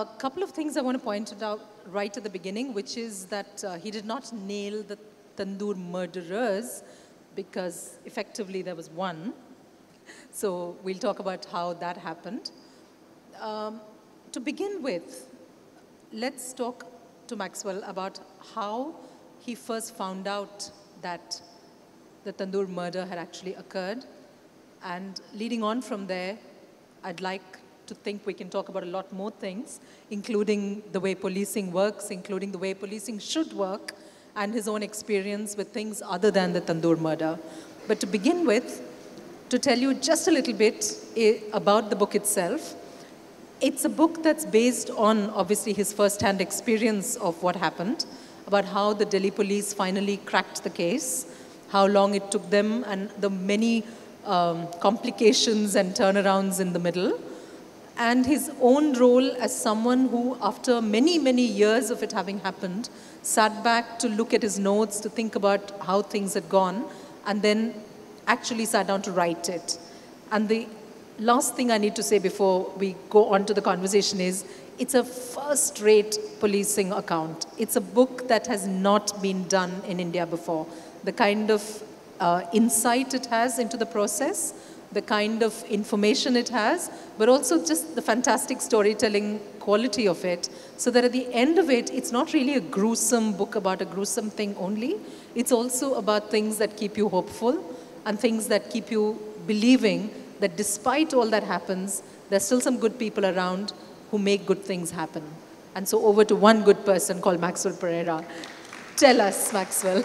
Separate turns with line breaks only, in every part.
A couple of things I want to point out right at the beginning, which is that uh, he did not nail the Tandoor murderers because effectively there was one. So we'll talk about how that happened. Um, to begin with, let's talk to Maxwell about how he first found out that the Tandoor murder had actually occurred. And leading on from there, I'd like to think we can talk about a lot more things, including the way policing works, including the way policing should work, and his own experience with things other than the Tandoor murder. But to begin with, to tell you just a little bit eh, about the book itself, it's a book that's based on, obviously, his first-hand experience of what happened, about how the Delhi police finally cracked the case, how long it took them, and the many um, complications and turnarounds in the middle, and his own role as someone who, after many, many years of it having happened, sat back to look at his notes, to think about how things had gone, and then actually sat down to write it. And the last thing I need to say before we go on to the conversation is it's a first rate policing account. It's a book that has not been done in India before. The kind of uh, insight it has into the process, the kind of information it has, but also just the fantastic storytelling quality of it, so that at the end of it, it's not really a gruesome book about a gruesome thing only. It's also about things that keep you hopeful and things that keep you believing that despite all that happens, there's still some good people around who make good things happen. And so over to one good person called Maxwell Pereira. Tell us, Maxwell,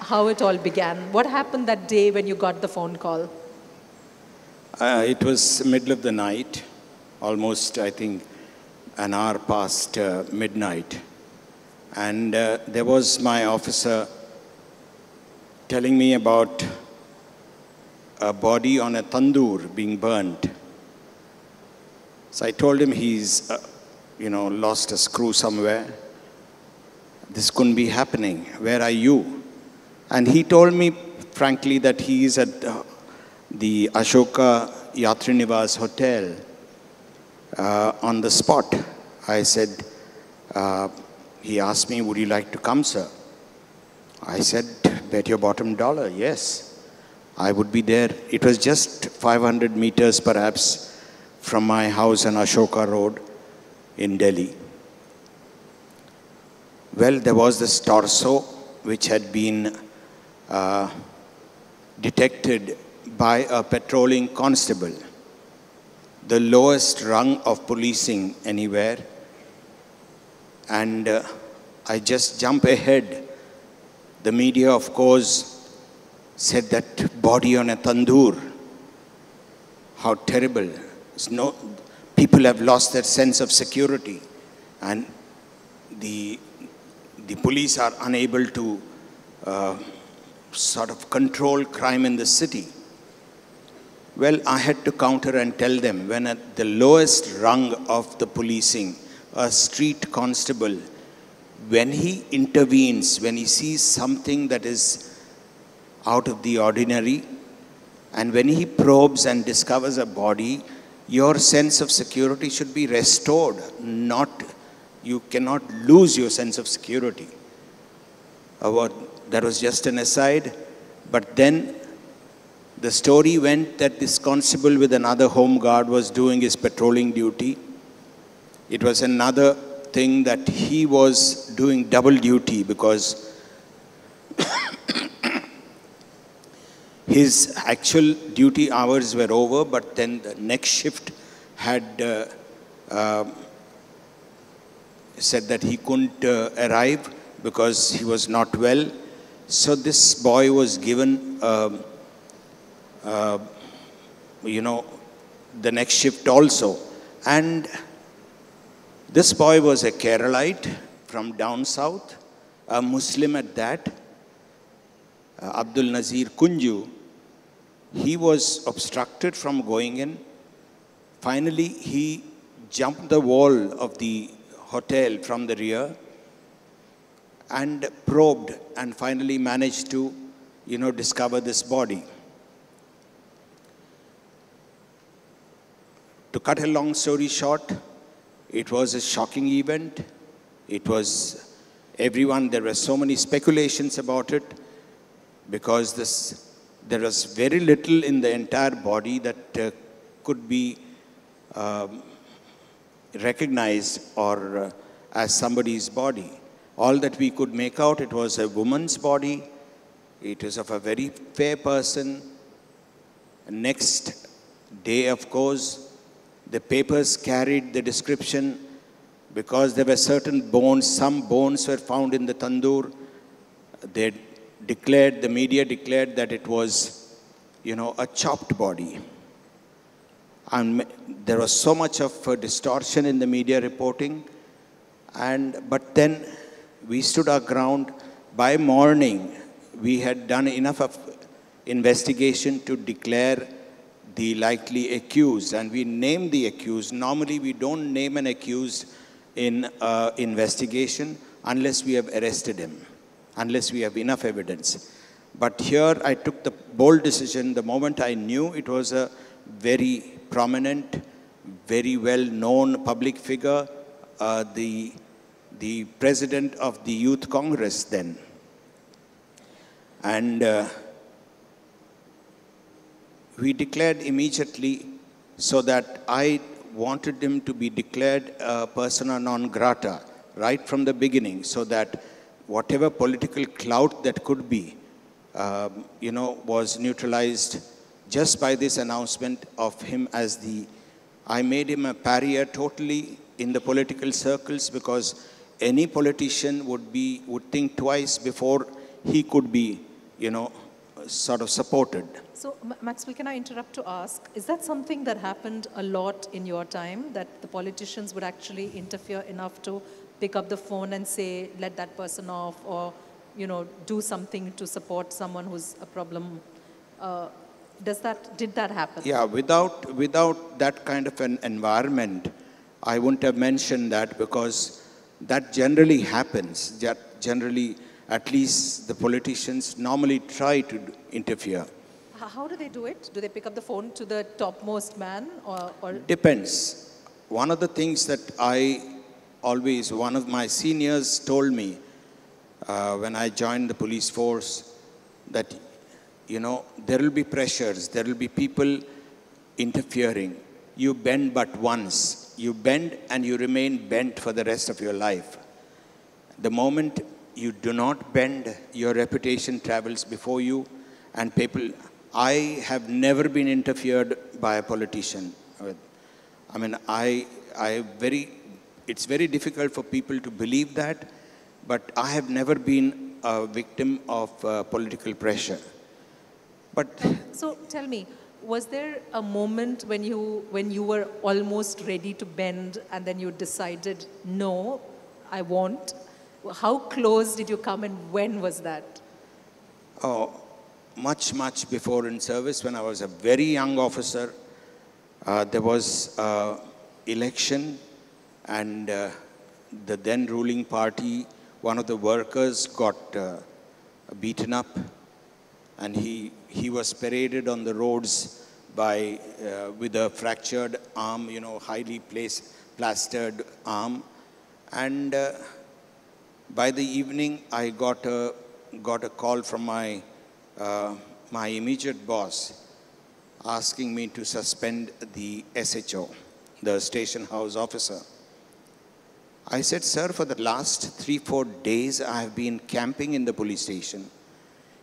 how it all began. What happened that day when you got the phone call?
Uh, it was middle of the night, almost, I think, an hour past uh, midnight. And uh, there was my officer telling me about a body on a tandoor being burnt. So I told him he's, uh, you know, lost a screw somewhere. This couldn't be happening. Where are you? And he told me, frankly, that he is at uh, the Ashoka Yatrinivas Hotel uh, on the spot. I said, uh, he asked me, would you like to come, sir? I said, bet your bottom dollar, yes. I would be there. It was just 500 meters perhaps from my house on Ashoka Road in Delhi. Well, there was this torso which had been uh, detected by a patrolling constable, the lowest rung of policing anywhere. And uh, I just jump ahead. The media, of course, said that body on a tandoor. How terrible. No, people have lost their sense of security and the, the police are unable to uh, sort of control crime in the city. Well, I had to counter and tell them when at the lowest rung of the policing, a street constable, when he intervenes, when he sees something that is out of the ordinary. And when he probes and discovers a body, your sense of security should be restored, not, you cannot lose your sense of security. That was just an aside. But then the story went that this constable with another home guard was doing his patrolling duty. It was another thing that he was doing double duty because his actual duty hours were over, but then the next shift had uh, uh, said that he couldn't uh, arrive because he was not well. So this boy was given, um, uh, you know, the next shift also. And this boy was a Keralite from down south, a Muslim at that, uh, Abdul Nazir Kunju, he was obstructed from going in. Finally, he jumped the wall of the hotel from the rear and probed and finally managed to, you know, discover this body. To cut a long story short, It was a shocking event. It was everyone, there were so many speculations about it because this, there was very little in the entire body that uh, could be um, recognized or uh, as somebody's body. All that we could make out, it was a woman's body. It was of a very fair person. Next day, of course, the papers carried the description because there were certain bones, some bones were found in the tandoor. They declared, the media declared that it was, you know, a chopped body. And there was so much of distortion in the media reporting. And, but then we stood our ground. By morning, we had done enough of investigation to declare the likely accused. And we name the accused. Normally, we don't name an accused in uh, investigation unless we have arrested him, unless we have enough evidence. But here I took the bold decision the moment I knew it was a very prominent, very well-known public figure, uh, the, the president of the Youth Congress then. And uh, we declared immediately so that I wanted him to be declared a persona non grata right from the beginning so that whatever political clout that could be, um, you know, was neutralized just by this announcement of him as the, I made him a pariah totally in the political circles because any politician would be, would think twice before he could be, you know, sort of supported.
So, Maxwell, can I interrupt to ask, is that something that happened a lot in your time, that the politicians would actually interfere enough to pick up the phone and say, let that person off, or, you know, do something to support someone who's a problem? Uh, does that, did that happen?
Yeah, without, without that kind of an environment, I wouldn't have mentioned that because that generally happens. That generally, at least the politicians normally try to interfere.
How do they do it? Do they pick up the phone to the topmost man or, or?
Depends. One of the things that I always, one of my seniors told me uh, when I joined the police force that you know, there will be pressures, there will be people interfering. You bend but once. You bend and you remain bent for the rest of your life. The moment you do not bend, your reputation travels before you, and people. I have never been interfered by a politician. I mean, I, I very, it's very difficult for people to believe that, but I have never been a victim of uh, political pressure. But
so tell me, was there a moment when you when you were almost ready to bend and then you decided no, I won't? How close did you come and when was that?
Oh, much much before in service when I was a very young officer. Uh, there was uh, election and uh, the then ruling party, one of the workers got uh, beaten up and he, he was paraded on the roads by, uh, with a fractured arm, you know, highly placed, plastered arm. And uh, by the evening, I got a, got a call from my, uh, my immediate boss asking me to suspend the SHO, the station house officer. I said, sir, for the last three, four days, I have been camping in the police station.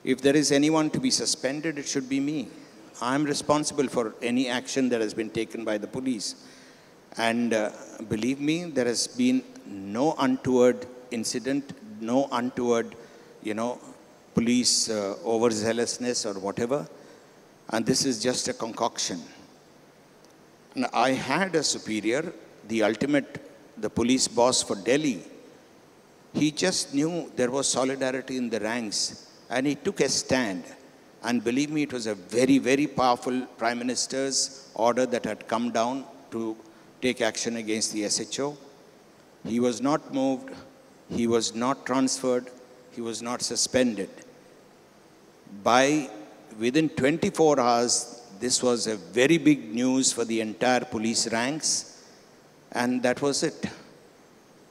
If there is anyone to be suspended, it should be me. I'm responsible for any action that has been taken by the police. And uh, believe me, there has been no untoward incident, no untoward, you know, police uh, overzealousness or whatever. And this is just a concoction. And I had a superior, the ultimate, the police boss for Delhi. He just knew there was solidarity in the ranks and he took a stand. And believe me, it was a very, very powerful Prime Minister's order that had come down to take action against the SHO. He was not moved, he was not transferred, he was not suspended. By within 24 hours, this was a very big news for the entire police ranks. And that was it.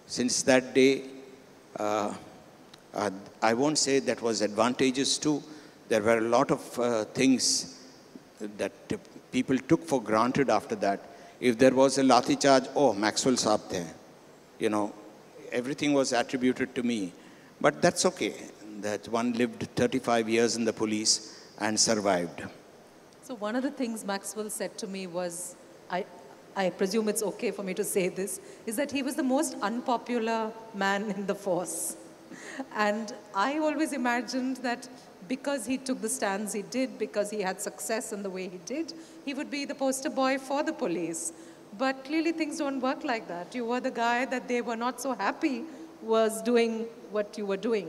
Since that day, uh, uh, I won't say that was advantageous too. There were a lot of uh, things that people took for granted after that. If there was a lathi charge, oh, Maxwell Saab. You know, everything was attributed to me. But that's okay. That one lived 35 years in the police and survived.
So one of the things Maxwell said to me was, I, I presume it's okay for me to say this, is that he was the most unpopular man in the force. And I always imagined that because he took the stands he did, because he had success in the way he did, he would be the poster boy for the police. But clearly things don't work like that. You were the guy that they were not so happy was doing what you were doing.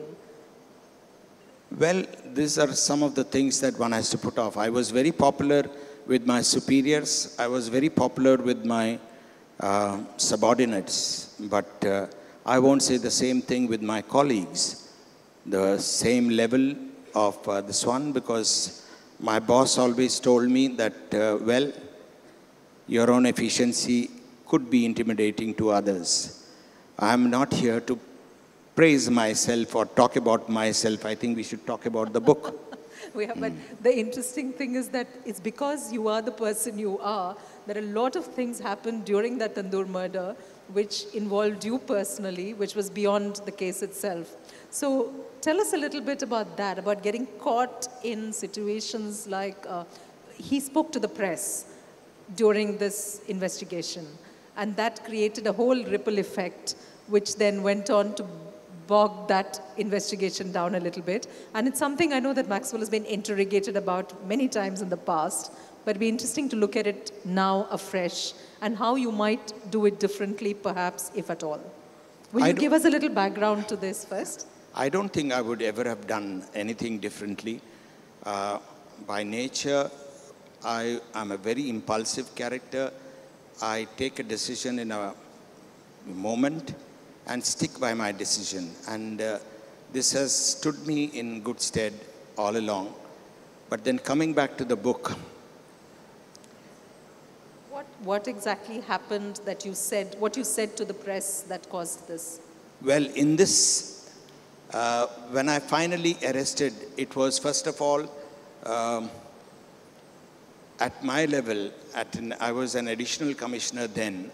Well, these are some of the things that one has to put off. I was very popular with my superiors. I was very popular with my uh, subordinates. But uh, I won't say the same thing with my colleagues. The same level of uh, this one because my boss always told me that, uh, well, your own efficiency could be intimidating to others. I'm not here to praise myself or talk about myself. I think we should talk about the book.
we but the interesting thing is that it's because you are the person you are that a lot of things happened during that Tandoor murder which involved you personally, which was beyond the case itself. So tell us a little bit about that, about getting caught in situations like uh, he spoke to the press during this investigation, and that created a whole ripple effect, which then went on to bog that investigation down a little bit. And it's something I know that Maxwell has been interrogated about many times in the past, but it'd be interesting to look at it now afresh and how you might do it differently, perhaps, if at all. Will I you give us a little background to this first?
I don't think I would ever have done anything differently. Uh, by nature, I am a very impulsive character. I take a decision in a moment and stick by my decision. And uh, this has stood me in good stead all along. But then coming back to the book.
What, what exactly happened that you said, what you said to the press that caused this?
Well, in this, uh, when I finally arrested, it was first of all, um, at my level, at an, I was an additional commissioner then,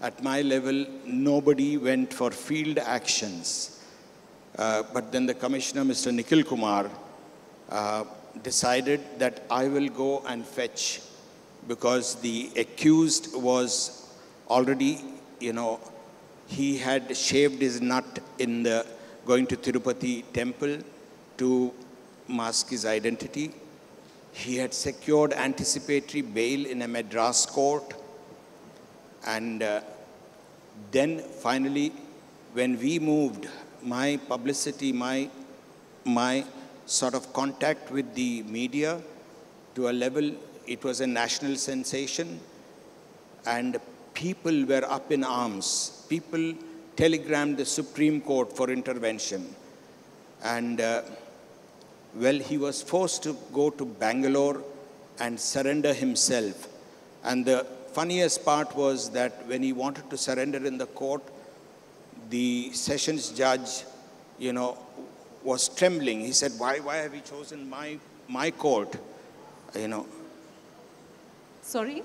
at my level, nobody went for field actions. Uh, but then the commissioner, Mr. Nikhil Kumar, uh, decided that I will go and fetch because the accused was already, you know, he had shaved his nut in the going to Tirupati temple to mask his identity. He had secured anticipatory bail in a Madras court. And uh, then finally, when we moved, my publicity, my, my sort of contact with the media to a level, it was a national sensation. And people were up in arms. People telegrammed the Supreme Court for intervention. And uh, well, he was forced to go to Bangalore and surrender himself. And the funniest part was that when he wanted to surrender in the court, the sessions judge, you know, was trembling. He said, why, why have you chosen my, my court? You know.
Sorry?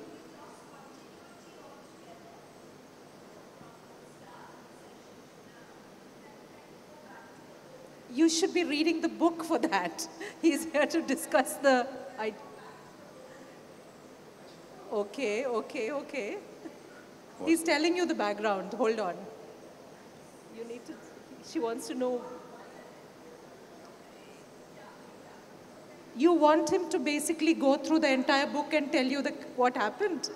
You should be reading the book for that. He's here to discuss the... I, Okay, okay, okay. What? He's telling you the background. Hold on. You need to, she wants to know. You want him to basically go through the entire book and tell you the, what happened?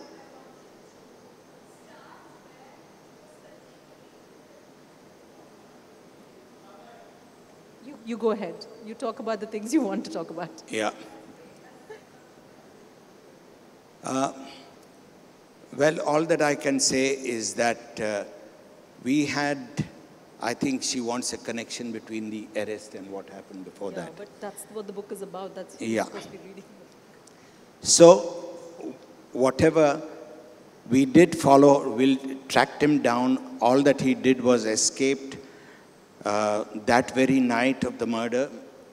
You, go ahead. You talk about the things you want to talk about.
Yeah. Uh, well, all that I can say is that uh, we had, I think she wants a connection between the arrest and what happened before
yeah,
that.
but that's what the book is about. That's
yeah.
supposed to be reading.
So, whatever We did follow, we tracked him down. All that he did was escaped. Uh, that very night of the murder,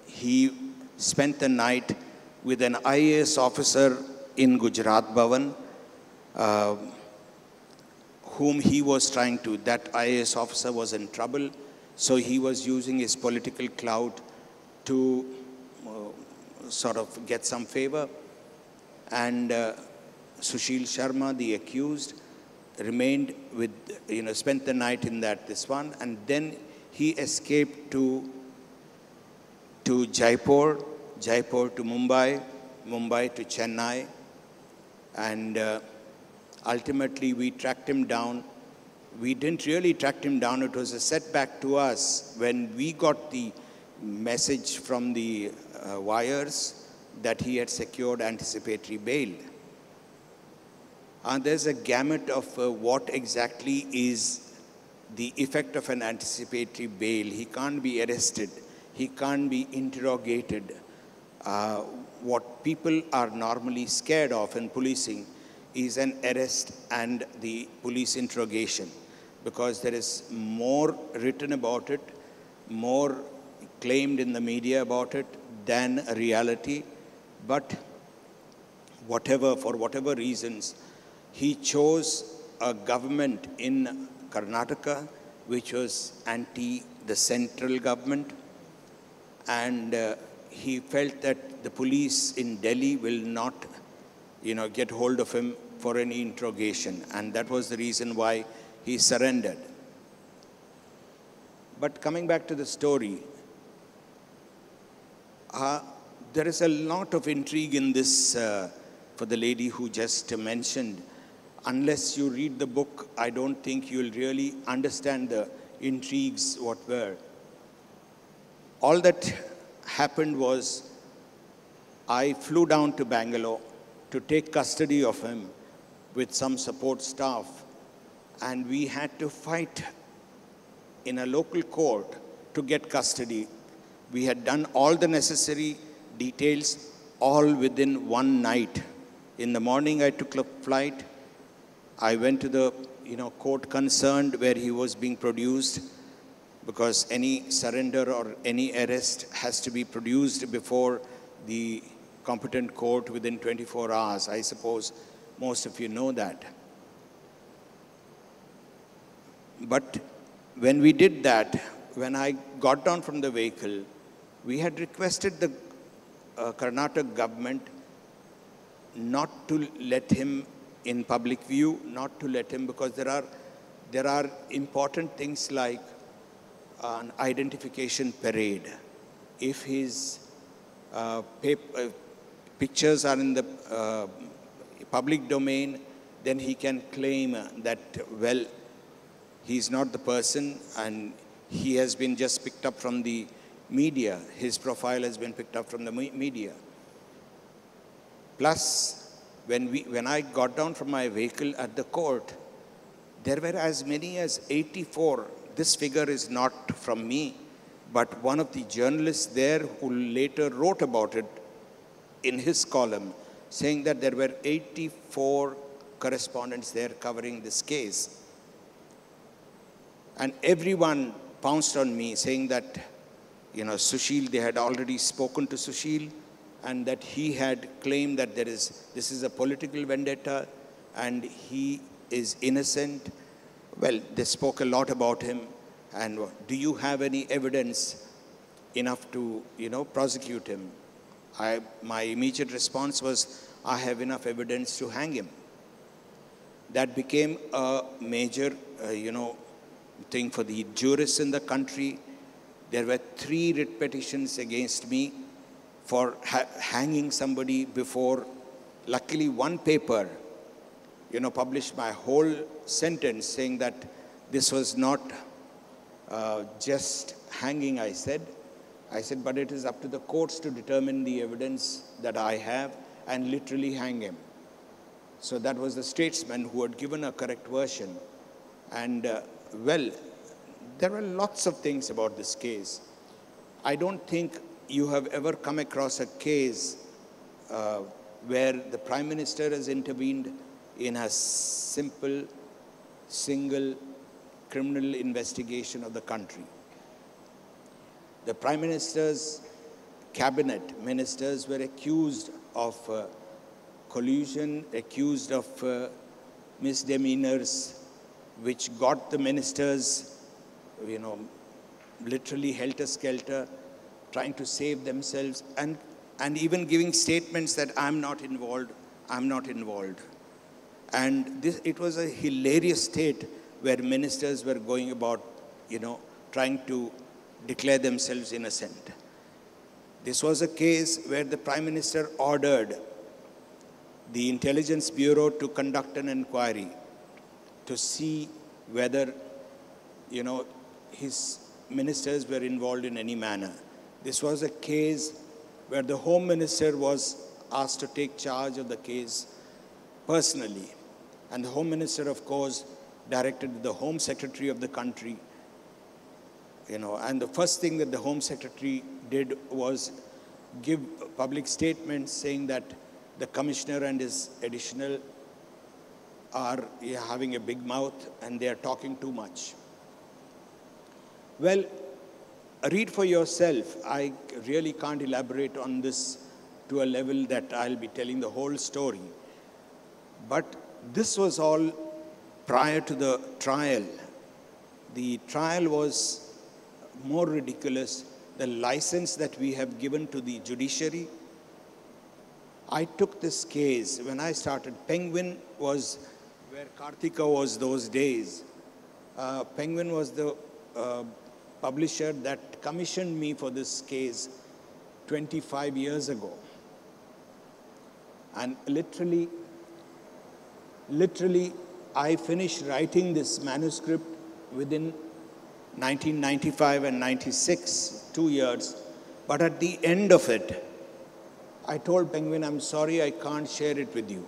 he spent the night with an IAS officer in Gujarat Bhavan, uh, whom he was trying to, that IAS officer was in trouble, so he was using his political clout to uh, sort of get some favor. And uh, Sushil Sharma, the accused, remained with, you know, spent the night in that, this one, and then he escaped to, to Jaipur, Jaipur to Mumbai, Mumbai to Chennai, and uh, ultimately we tracked him down. We didn't really track him down. It was a setback to us when we got the message from the uh, wires that he had secured anticipatory bail. And there's a gamut of uh, what exactly is the effect of an anticipatory bail. He can't be arrested. He can't be interrogated. Uh, what people are normally scared of in policing is an arrest and the police interrogation because there is more written about it, more claimed in the media about it than reality. But whatever, for whatever reasons, he chose a government in Karnataka which was anti the central government and uh, he felt that the police in Delhi will not, you know, get hold of him for any interrogation. And that was the reason why he surrendered. But coming back to the story, uh, there is a lot of intrigue in this uh, for the lady who just mentioned. Unless you read the book, I don't think you'll really understand the intrigues what were. All that happened was I flew down to Bangalore to take custody of him with some support staff, and we had to fight in a local court to get custody. We had done all the necessary details all within one night. In the morning, I took a flight. I went to the you know, court concerned where he was being produced because any surrender or any arrest has to be produced before the competent court within 24 hours. I suppose most of you know that. But when we did that, when I got down from the vehicle, we had requested the uh, Karnataka government not to let him in public view, not to let him because there are, there are important things like an identification parade. If his uh, uh, pictures are in the uh, public domain, then he can claim that, well, he's not the person and he has been just picked up from the media. His profile has been picked up from the media. Plus, when, we, when I got down from my vehicle at the court, there were as many as 84 this figure is not from me, but one of the journalists there who later wrote about it in his column, saying that there were 84 correspondents there covering this case. And everyone pounced on me saying that, you know, Sushil, they had already spoken to Sushil and that he had claimed that there is, this is a political vendetta and he is innocent well, they spoke a lot about him. And do you have any evidence enough to, you know, prosecute him? I, my immediate response was, I have enough evidence to hang him. That became a major, uh, you know, thing for the jurists in the country. There were three writ petitions against me for ha hanging somebody before, luckily one paper you know, published my whole sentence saying that this was not uh, just hanging, I said. I said, but it is up to the courts to determine the evidence that I have and literally hang him. So that was the statesman who had given a correct version. And, uh, well, there are lots of things about this case. I don't think you have ever come across a case uh, where the Prime Minister has intervened in a simple, single criminal investigation of the country. The Prime Minister's cabinet ministers were accused of uh, collusion, accused of uh, misdemeanors, which got the ministers, you know, literally helter-skelter, trying to save themselves, and, and even giving statements that I'm not involved, I'm not involved. And this, it was a hilarious state where ministers were going about, you know, trying to declare themselves innocent. This was a case where the Prime Minister ordered the Intelligence Bureau to conduct an inquiry to see whether, you know, his ministers were involved in any manner. This was a case where the Home Minister was asked to take charge of the case personally. And the Home Minister, of course, directed the Home Secretary of the country. You know, and the first thing that the Home Secretary did was give public statements saying that the commissioner and his additional are having a big mouth and they are talking too much. Well, read for yourself. I really can't elaborate on this to a level that I'll be telling the whole story. But this was all prior to the trial. The trial was more ridiculous. The license that we have given to the judiciary. I took this case when I started. Penguin was where Karthika was those days. Uh, Penguin was the uh, publisher that commissioned me for this case 25 years ago. And literally, literally, I finished writing this manuscript within 1995 and 96, two years. But at the end of it, I told Penguin, I'm sorry I can't share it with you.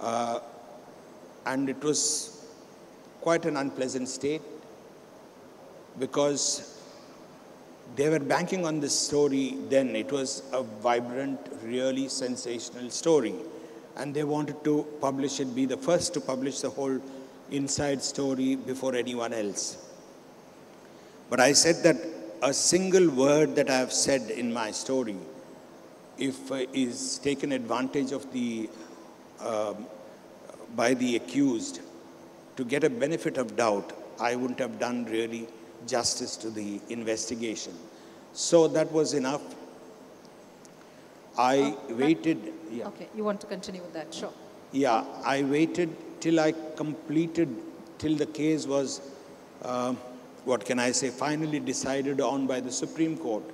Uh, and it was quite an unpleasant state because they were banking on this story then. It was a vibrant, really sensational story. And they wanted to publish it, be the first to publish the whole inside story before anyone else. But I said that a single word that I have said in my story, if uh, is taken advantage of the, uh, by the accused to get a benefit of doubt, I wouldn't have done really justice to the investigation. So that was enough. I uh, waited.
Yeah. Okay, you want to continue with that? Sure.
Yeah, I waited till I completed, till the case was, uh, what can I say, finally decided on by the Supreme Court.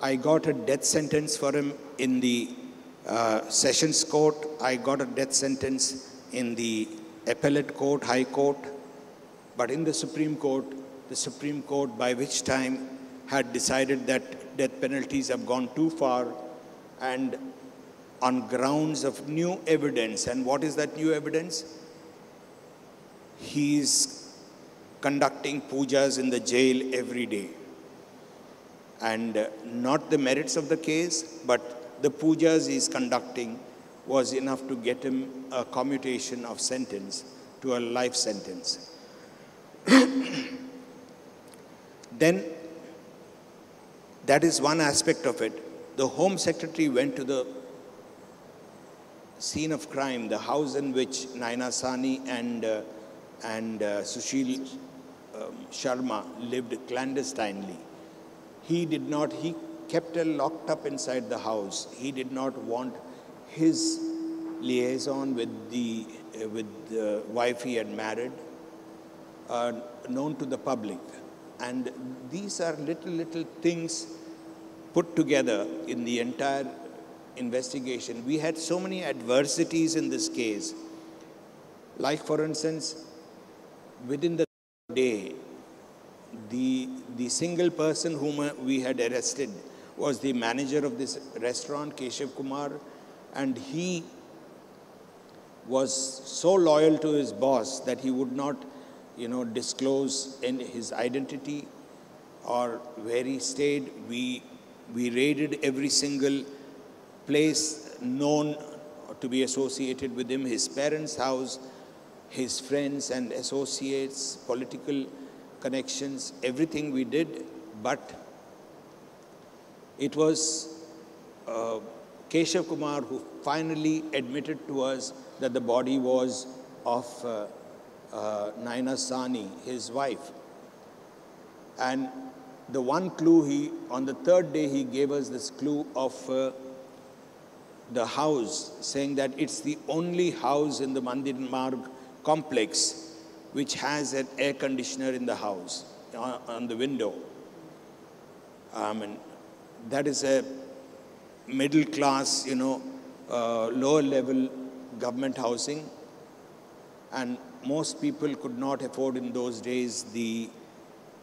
I got a death sentence for him in the uh, Sessions Court. I got a death sentence in the Appellate Court, High Court. But in the Supreme Court, the Supreme Court, by which time had decided that death penalties have gone too far and on grounds of new evidence. And what is that new evidence? He's conducting pujas in the jail every day. And uh, not the merits of the case, but the pujas he's conducting was enough to get him a commutation of sentence to a life sentence. Then that is one aspect of it. The Home Secretary went to the scene of crime, the house in which Naina Sahni and, uh, and uh, Sushil um, Sharma lived clandestinely. He did not, he kept her locked up inside the house. He did not want his liaison with the, uh, with the wife he had married uh, known to the public. And these are little, little things put together in the entire investigation. We had so many adversities in this case. Like, for instance, within the day, the, the single person whom we had arrested was the manager of this restaurant, Keshav Kumar, and he was so loyal to his boss that he would not you know, disclose in his identity or where he stayed. We, we raided every single place known to be associated with him, his parents' house, his friends and associates, political connections, everything we did, but it was uh, Keshav Kumar who finally admitted to us that the body was of uh, uh, Naina Sahni, his wife. And the one clue he, on the third day, he gave us this clue of uh, the house, saying that it's the only house in the Mandir Marg complex which has an air conditioner in the house, on, on the window. I mean, that is a middle class, you know, uh, lower level government housing. And most people could not afford in those days the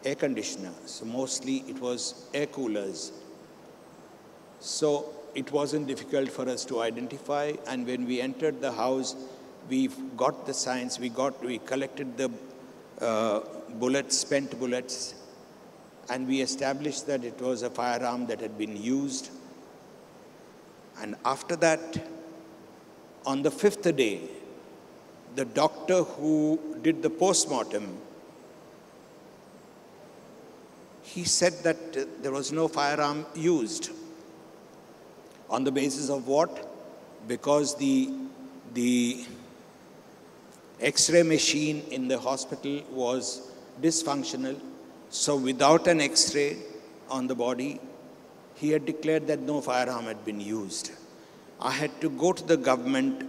air conditioner. So mostly it was air coolers. So it wasn't difficult for us to identify. And when we entered the house, we got the signs, we got, we collected the uh, bullets, spent bullets, and we established that it was a firearm that had been used. And after that, on the fifth day, the doctor who did the postmortem, he said that there was no firearm used. On the basis of what? Because the, the X-ray machine in the hospital was dysfunctional. So without an X-ray on the body, he had declared that no firearm had been used. I had to go to the government,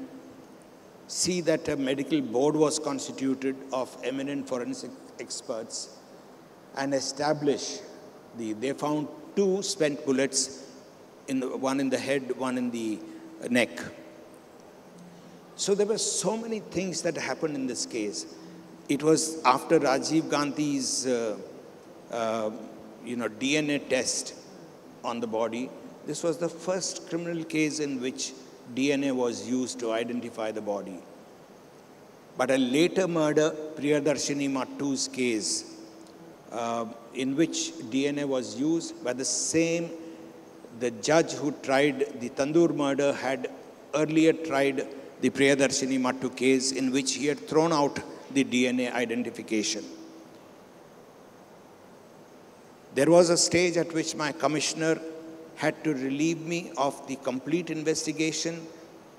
see that a medical board was constituted of eminent forensic experts, and establish the, they found two spent bullets, in the, one in the head, one in the neck. So there were so many things that happened in this case. It was after Rajiv Gandhi's, uh, uh, you know, DNA test on the body. This was the first criminal case in which DNA was used to identify the body. But a later murder, Priyadarshini Mattu's case, uh, in which DNA was used by the same, the judge who tried the Tandoor murder had earlier tried the Priyadarshini Mattu case in which he had thrown out the DNA identification. There was a stage at which my commissioner had to relieve me of the complete investigation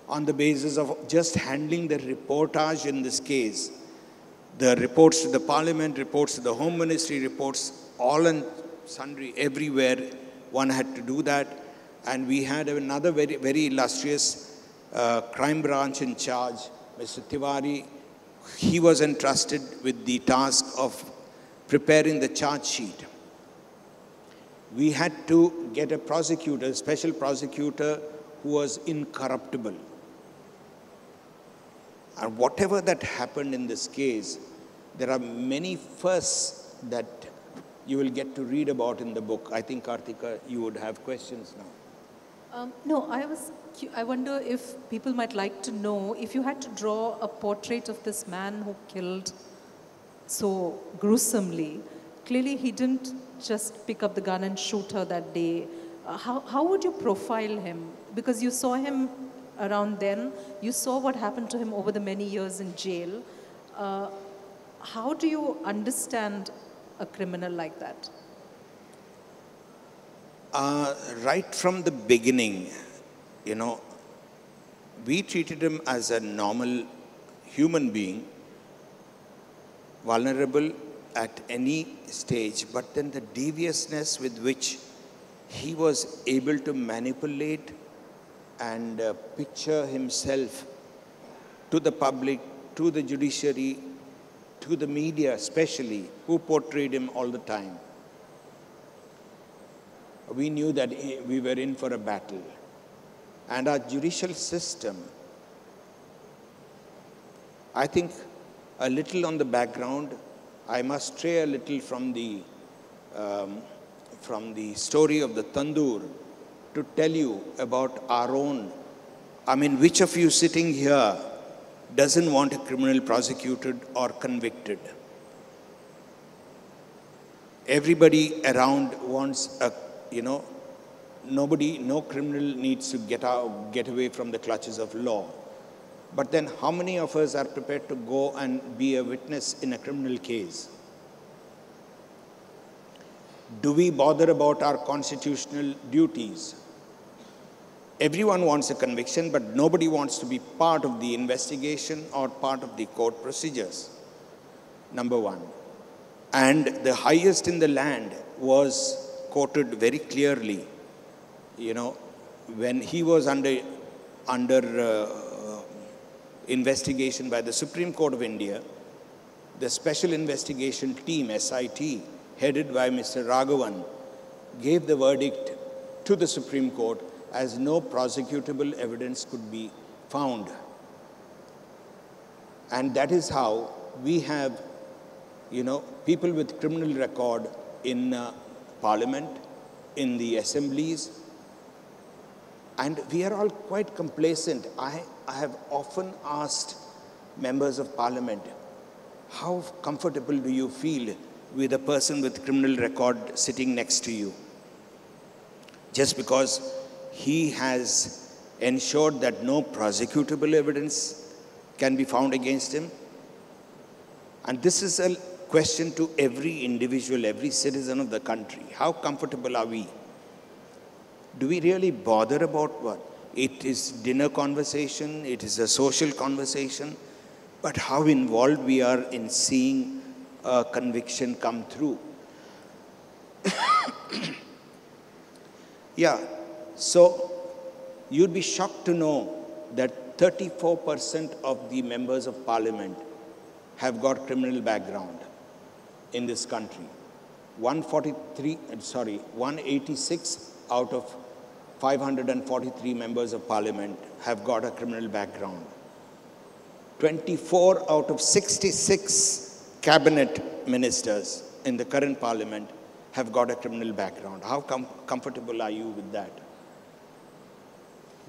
on the basis of just handling the reportage in this case. The reports to the parliament, reports to the home ministry, reports all and sundry everywhere, one had to do that. And we had another very, very illustrious uh, crime branch in charge, Mr. Tiwari, he was entrusted with the task of preparing the charge sheet. We had to get a prosecutor, a special prosecutor who was incorruptible. And whatever that happened in this case, there are many firsts that you will get to read about in the book. I think, Karthika, you would have questions now.
Um, no, I was. I wonder if people might like to know if you had to draw a portrait of this man who killed so gruesomely. Clearly, he didn't just pick up the gun and shoot her that day. Uh, how how would you profile him? Because you saw him around then. You saw what happened to him over the many years in jail. Uh, how do you understand a criminal like that?
Uh, right from the beginning, you know, we treated him as a normal human being, vulnerable at any stage, but then the deviousness with which he was able to manipulate and uh, picture himself to the public, to the judiciary, to the media especially, who portrayed him all the time we knew that we were in for a battle. And our judicial system, I think a little on the background, I must stray a little from the, um, from the story of the tandoor to tell you about our own. I mean, which of you sitting here doesn't want a criminal prosecuted or convicted? Everybody around wants a you know, nobody, no criminal needs to get out, get away from the clutches of law. But then, how many of us are prepared to go and be a witness in a criminal case? Do we bother about our constitutional duties? Everyone wants a conviction, but nobody wants to be part of the investigation or part of the court procedures. Number one. And the highest in the land was quoted very clearly. You know, when he was under, under uh, investigation by the Supreme Court of India, the Special Investigation Team, SIT, headed by Mr. Raghavan, gave the verdict to the Supreme Court as no prosecutable evidence could be found. And that is how we have, you know, people with criminal record in uh, Parliament, in the assemblies, and we are all quite complacent. I, I have often asked members of parliament, how comfortable do you feel with a person with criminal record sitting next to you? Just because he has ensured that no prosecutable evidence can be found against him. And this is a question to every individual, every citizen of the country. How comfortable are we? do we really bother about what? It is dinner conversation, it is a social conversation, but how involved we are in seeing a conviction come through. yeah, so you'd be shocked to know that 34% of the members of parliament have got criminal background in this country. 143, sorry, 186 out of 543 members of parliament have got a criminal background. 24 out of 66 cabinet ministers in the current parliament have got a criminal background. How com comfortable are you with that?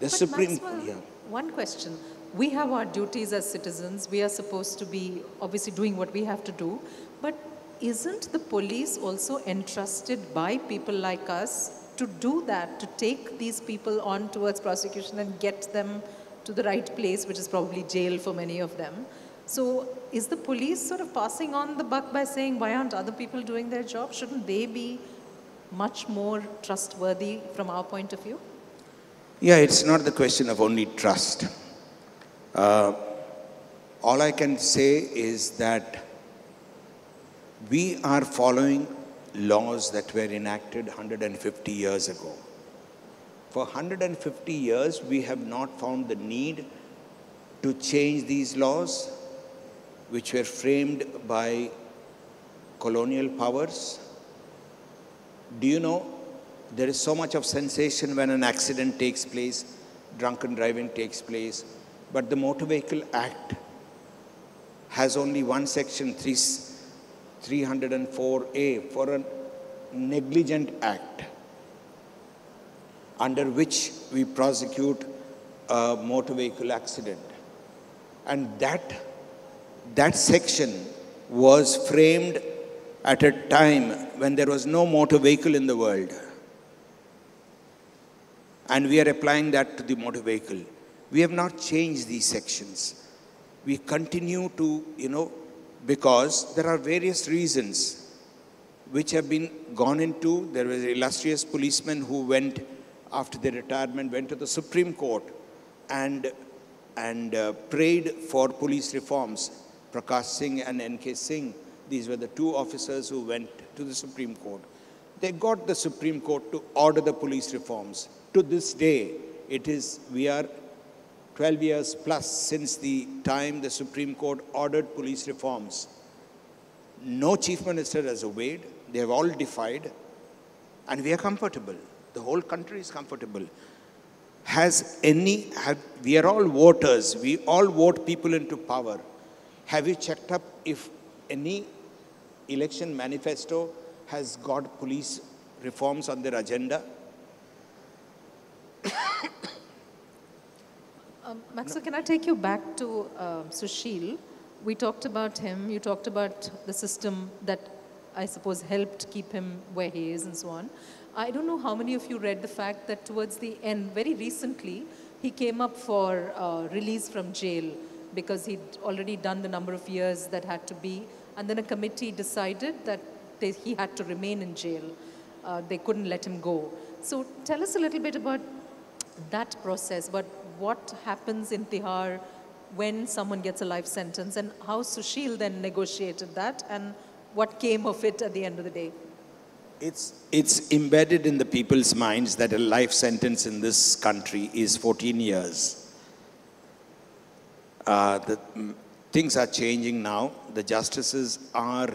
The but Supreme Court. Yeah. One question. We have our duties as citizens. We are supposed to be obviously doing what we have to do. But isn't the police also entrusted by people like us to do that, to take these people on towards prosecution and get them to the right place, which is probably jail for many of them. So is the police sort of passing on the buck by saying, why aren't other people doing their job? Shouldn't they be much more trustworthy from our point of view?
Yeah, it's not the question of only trust. Uh, all I can say is that we are following laws that were enacted 150 years ago. For 150 years, we have not found the need to change these laws, which were framed by colonial powers. Do you know there is so much of sensation when an accident takes place, drunken driving takes place, but the Motor Vehicle Act has only one section, 3, 304A for a negligent act under which we prosecute a motor vehicle accident. And that, that section was framed at a time when there was no motor vehicle in the world. And we are applying that to the motor vehicle. We have not changed these sections. We continue to, you know, because there are various reasons which have been gone into. There was an illustrious policeman who went after their retirement, went to the Supreme Court and, and uh, prayed for police reforms. Prakash Singh and N.K. Singh, these were the two officers who went to the Supreme Court. They got the Supreme Court to order the police reforms. To this day, it is, we are 12 years plus since the time the Supreme Court ordered police reforms. No chief minister has obeyed. They have all defied. And we are comfortable. The whole country is comfortable. Has any, have, we are all voters. We all vote people into power. Have you checked up if any election manifesto has got police reforms on their agenda?
Um, Maxwell, can I take you back to uh, Sushil? We talked about him. You talked about the system that I suppose helped keep him where he is and so on. I don't know how many of you read the fact that towards the end, very recently, he came up for uh, release from jail because he'd already done the number of years that had to be. And then a committee decided that they, he had to remain in jail. Uh, they couldn't let him go. So tell us a little bit about that process, but what happens in Tihar when someone gets a life sentence and how Sushil then negotiated that and what came of it at the end of the day?
It's, it's embedded in the people's minds that a life sentence in this country is 14 years. Uh, the, mm, things are changing now. The justices are,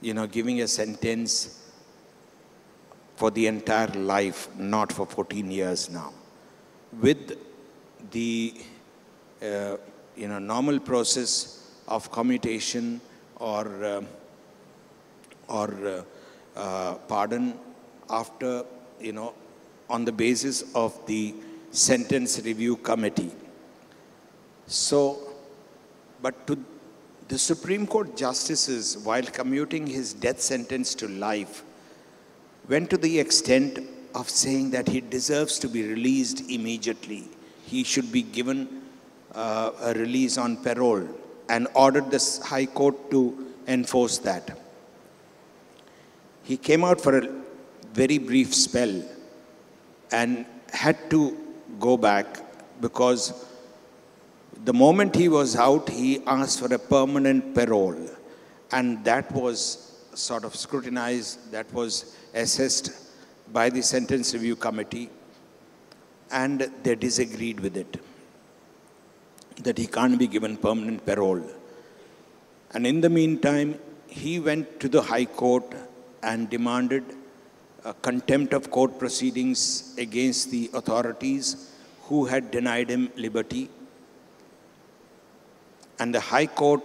you know, giving a sentence for the entire life, not for 14 years now. With the, uh, you know, normal process of commutation or, uh, or uh, uh, pardon after, you know, on the basis of the sentence review committee. So, but to the Supreme Court justices, while commuting his death sentence to life, went to the extent of saying that he deserves to be released immediately. He should be given uh, a release on parole and ordered the High Court to enforce that. He came out for a very brief spell and had to go back because the moment he was out, he asked for a permanent parole. And that was sort of scrutinized, that was assessed by the Sentence Review Committee, and they disagreed with it that he can't be given permanent parole. And in the meantime, he went to the High Court and demanded contempt of court proceedings against the authorities who had denied him liberty and the High Court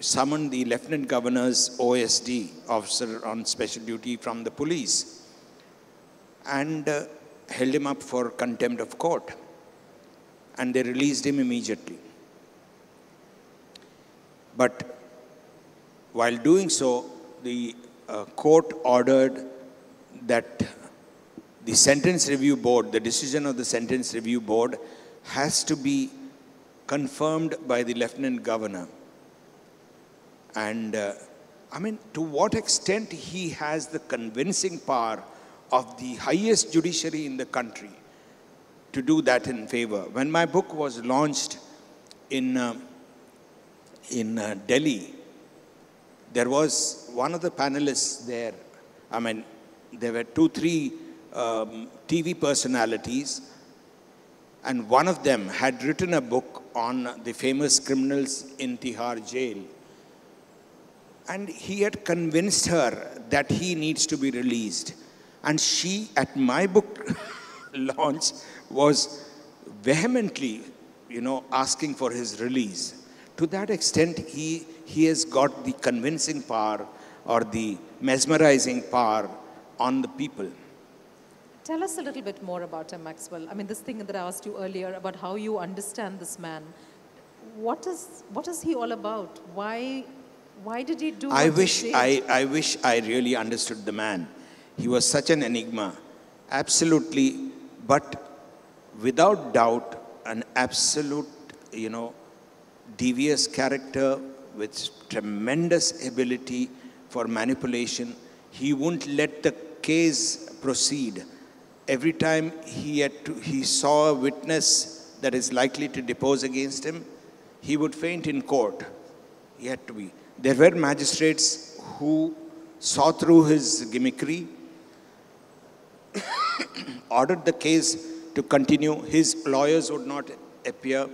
summoned the Lieutenant Governor's OSD, officer on special duty from the police, and uh, held him up for contempt of court. And they released him immediately. But while doing so, the uh, court ordered that the sentence review board, the decision of the sentence review board, has to be confirmed by the Lieutenant Governor. And uh, I mean, to what extent he has the convincing power of the highest judiciary in the country to do that in favor. When my book was launched in, uh, in uh, Delhi, there was one of the panelists there. I mean, there were two, three um, TV personalities, and one of them had written a book on the famous criminals in Tihar jail. And he had convinced her that he needs to be released. And she, at my book launch, was vehemently, you know, asking for his release. To that extent, he, he has got the convincing power or the mesmerizing power on the people.
Tell us a little bit more about him, Maxwell. I mean, this thing that I asked you earlier about how you understand this man. What is, what is he all about? Why, why did he do
I wish I, I wish I really understood the man. He was such an enigma. Absolutely, but without doubt, an absolute, you know, devious character with tremendous ability for manipulation. He wouldn't let the case proceed every time he, had to, he saw a witness that is likely to depose against him, he would faint in court. He had to be. There were magistrates who saw through his gimmickry, ordered the case to continue. His lawyers would not appear.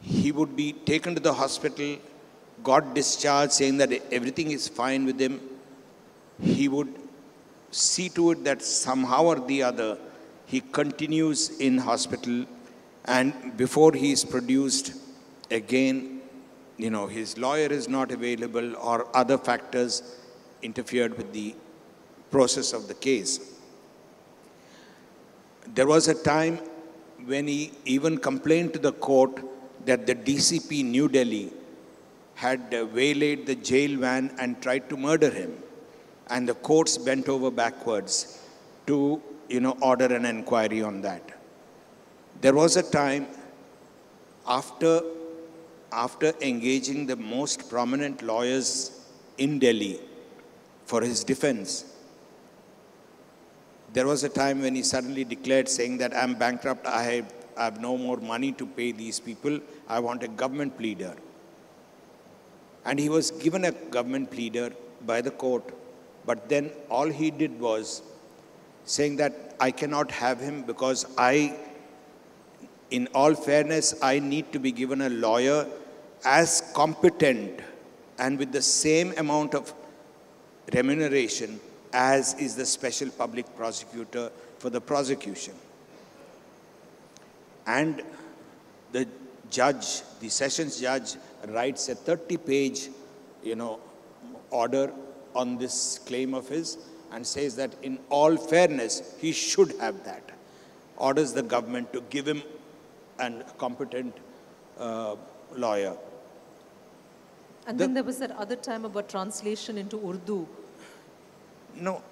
He would be taken to the hospital, got discharged, saying that everything is fine with him. He would see to it that somehow or the other he continues in hospital and before he is produced again you know his lawyer is not available or other factors interfered with the process of the case there was a time when he even complained to the court that the DCP New Delhi had uh, waylaid the jail van and tried to murder him and the courts bent over backwards to, you know, order an inquiry on that. There was a time after, after engaging the most prominent lawyers in Delhi for his defense, there was a time when he suddenly declared saying that I'm bankrupt, I have, I have no more money to pay these people, I want a government pleader. And he was given a government pleader by the court, but then all he did was saying that I cannot have him because I, in all fairness, I need to be given a lawyer as competent and with the same amount of remuneration as is the special public prosecutor for the prosecution. And the judge, the sessions judge, writes a 30 page, you know, order on this claim of his and says that in all fairness, he should have that. Orders the government to give him a competent uh, lawyer.
And the, then there was that other time about translation into Urdu.
No,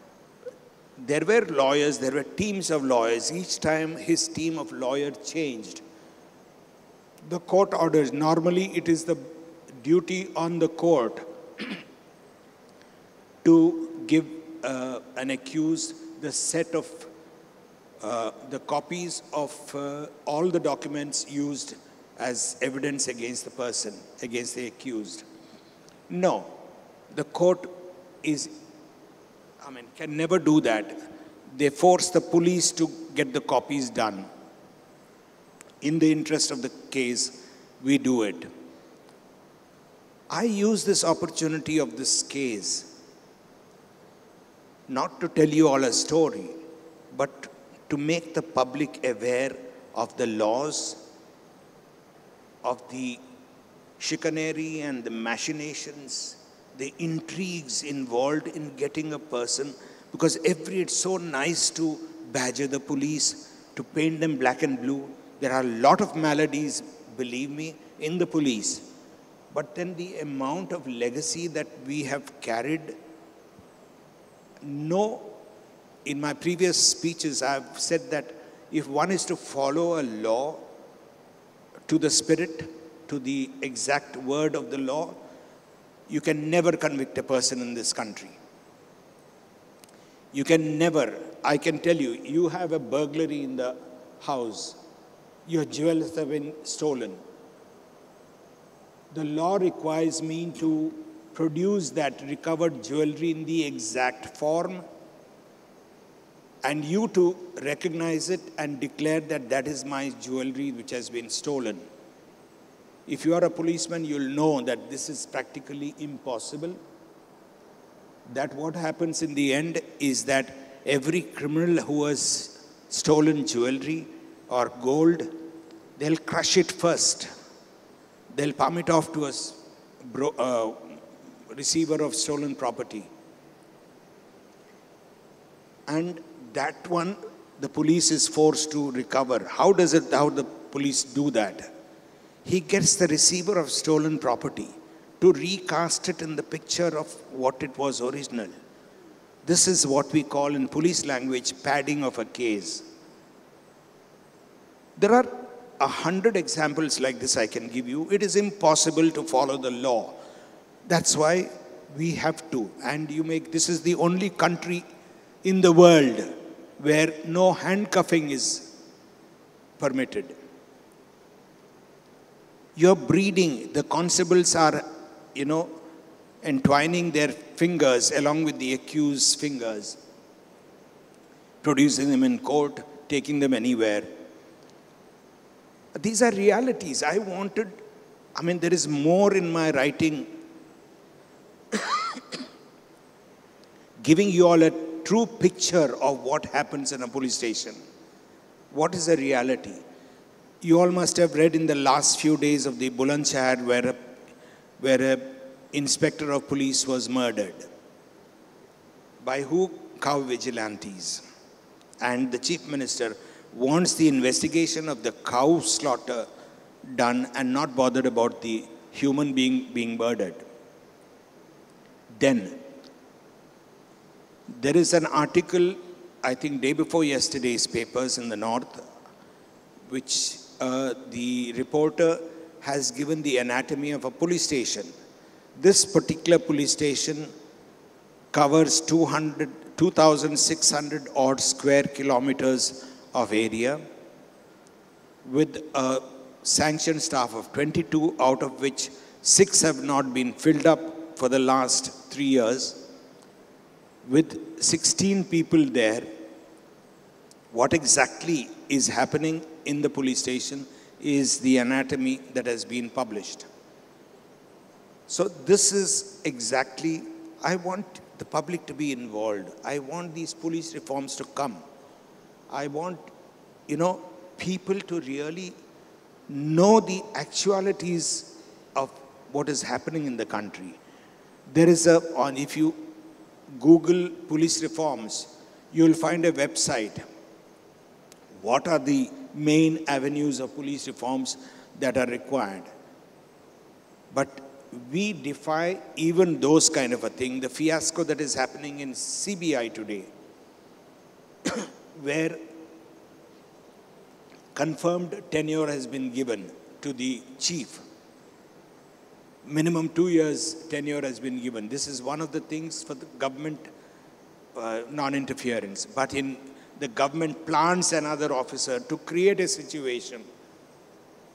there were lawyers, there were teams of lawyers. Each time his team of lawyers changed. The court orders, normally it is the duty on the court to give uh, an accused the set of uh, the copies of uh, all the documents used as evidence against the person, against the accused. No, the court is, Can never do that. They force the police to get the copies done. In the interest of the case, we do it. I use this opportunity of this case not to tell you all a story, but to make the public aware of the laws, of the chicanery and the machinations, the intrigues involved in getting a person, because every, it's so nice to badger the police, to paint them black and blue. There are a lot of maladies, believe me, in the police. But then the amount of legacy that we have carried no, in my previous speeches, I've said that if one is to follow a law to the spirit, to the exact word of the law, you can never convict a person in this country. You can never, I can tell you, you have a burglary in the house, your jewels have been stolen. The law requires me to produce that recovered jewelry in the exact form and you to recognize it and declare that that is my jewelry which has been stolen. If you are a policeman, you'll know that this is practically impossible. That what happens in the end is that every criminal who has stolen jewelry or gold, they'll crush it first. They'll palm it off to us, uh, receiver of stolen property. And that one, the police is forced to recover. How does it, how the police do that? He gets the receiver of stolen property to recast it in the picture of what it was original. This is what we call in police language padding of a case. There are a hundred examples like this I can give you. It is impossible to follow the law. That's why we have to. And you make this is the only country in the world where no handcuffing is permitted. You're breeding, the constables are, you know, entwining their fingers along with the accused's fingers, producing them in court, taking them anywhere. These are realities. I wanted, I mean, there is more in my writing giving you all a true picture of what happens in a police station. What is the reality? You all must have read in the last few days of the Bulandshahr where a, where a inspector of police was murdered. By who? Cow vigilantes. And the chief minister wants the investigation of the cow slaughter done and not bothered about the human being being murdered. Then there is an article, I think day before yesterday's papers in the north, which uh, the reporter has given the anatomy of a police station. This particular police station covers 200, 2,600 odd square kilometers of area with a sanctioned staff of 22, out of which six have not been filled up for the last three years. With 16 people there, what exactly is happening in the police station is the anatomy that has been published. So this is exactly, I want the public to be involved. I want these police reforms to come. I want, you know, people to really know the actualities of what is happening in the country. There is a, on if you Google police reforms, you will find a website. What are the main avenues of police reforms that are required? But we defy even those kind of a thing. The fiasco that is happening in CBI today, where confirmed tenure has been given to the chief. Minimum two years tenure has been given. This is one of the things for the government uh, non-interference. But in the government plants another officer to create a situation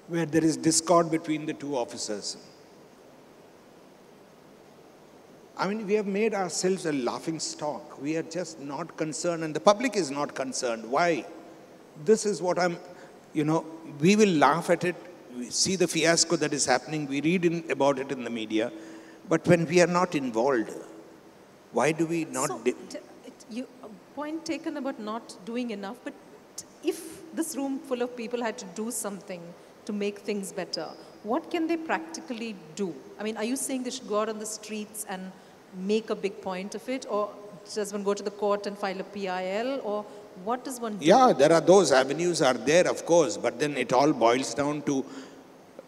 where there is discord between the two officers. I mean, we have made ourselves a laughing stock. We are just not concerned, and the public is not concerned. Why? This is what I'm, you know, we will laugh at it. We see the fiasco that is happening. We read in, about it in the media. But when we are not involved, why do we not?
So, point taken about not doing enough, but if this room full of people had to do something to make things better, what can they practically do? I mean, are you saying they should go out on the streets and make a big point of it, or does one go to the court and file a PIL, or what does one do?
Yeah, there are those avenues are there, of course, but then it all boils down to,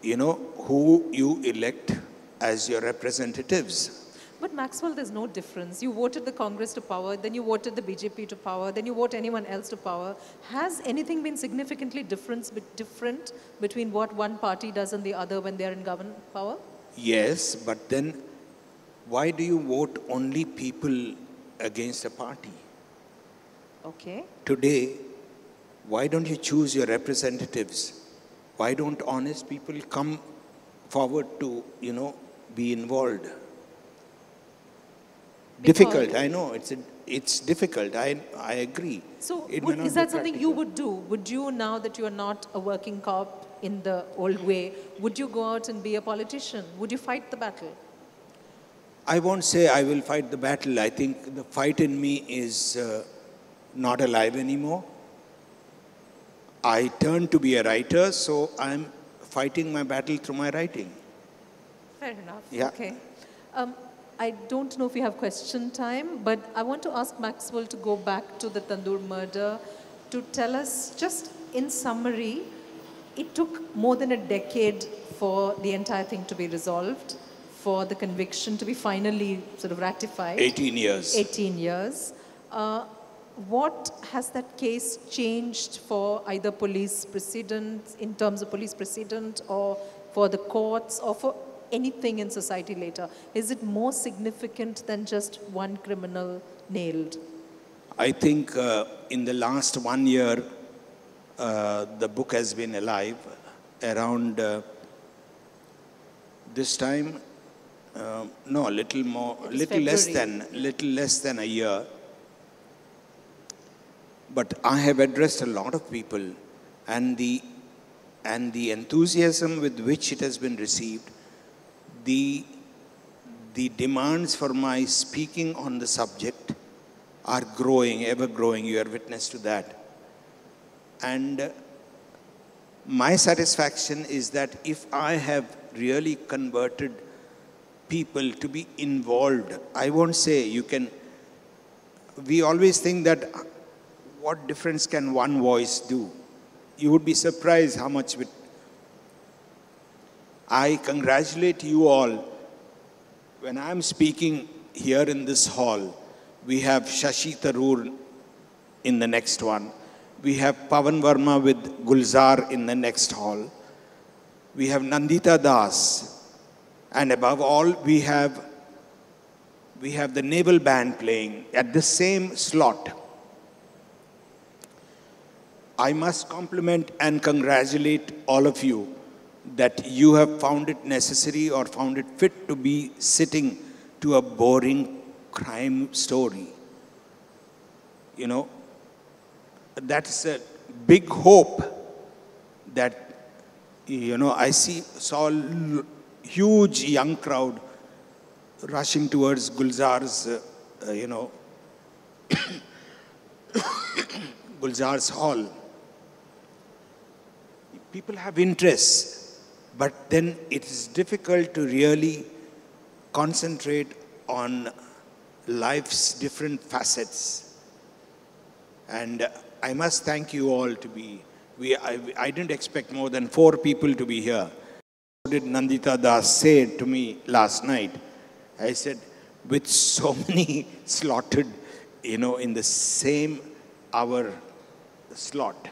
you know, who you elect as your representatives.
But Maxwell, there's no difference. You voted the Congress to power, then you voted the BJP to power, then you vote anyone else to power. Has anything been significantly different, different between what one party does and the other when they're in government power?
Yes, but then why do you vote only people against a party?
Okay.
Today, why don't you choose your representatives? Why don't honest people come forward to, you know, be involved? Difficult, I know. It's, a, it's difficult. I, I agree.
So
It
would, is that something you would do? Would you, now that you are not a working cop in the old way, would you go out and be a politician? Would you fight the battle?
I won't say I will fight the battle. I think the fight in me is uh, not alive anymore. I turned to be a writer, so I'm fighting my battle through my writing.
Fair enough.
Yeah.
Okay. Um, I don't know if we have question time, but I want to ask Maxwell to go back to the Tandoor murder to tell us, just in summary, it took more than a decade for the entire thing to be resolved, for the conviction to be finally sort of ratified.
18 years.
18 years. Uh, what has that case changed for either police precedent, in terms of police precedent, or for the courts, or for anything in society later? Is it more significant than just one criminal nailed?
I think uh, in the last one year, uh, the book has been alive. Around uh, this time, uh, no, a little more,
It was
little less than, little less than a year. But I have addressed a lot of people, and the and the enthusiasm with which it has been received, the the demands for my speaking on the subject are growing, ever growing. You are witness to that. And uh, my satisfaction is that if I have really converted people to be involved, I won't say you can. We always think that uh, what difference can one voice do? You would be surprised how much. With I congratulate you all. When I'm speaking here in this hall, we have Shashi Tharoor in the next one. We have Pavan Verma with Gulzar in the next hall. We have Nandita Das. And above all, we have, we have the naval band playing at the same slot. I must compliment and congratulate all of you that you have found it necessary or found it fit to be sitting to a boring crime story. You know, that's a big hope that, you know, I see, saw huge young crowd rushing towards Gulzar's, uh, uh, you know, Gulzar's hall people have interests, but then it is difficult to really concentrate on life's different facets. And I must thank you all to be, we, I, I didn't expect more than four people to be here. What did Nandita Das say to me last night? I said, with so many slaughtered, you know, in the same hour slot,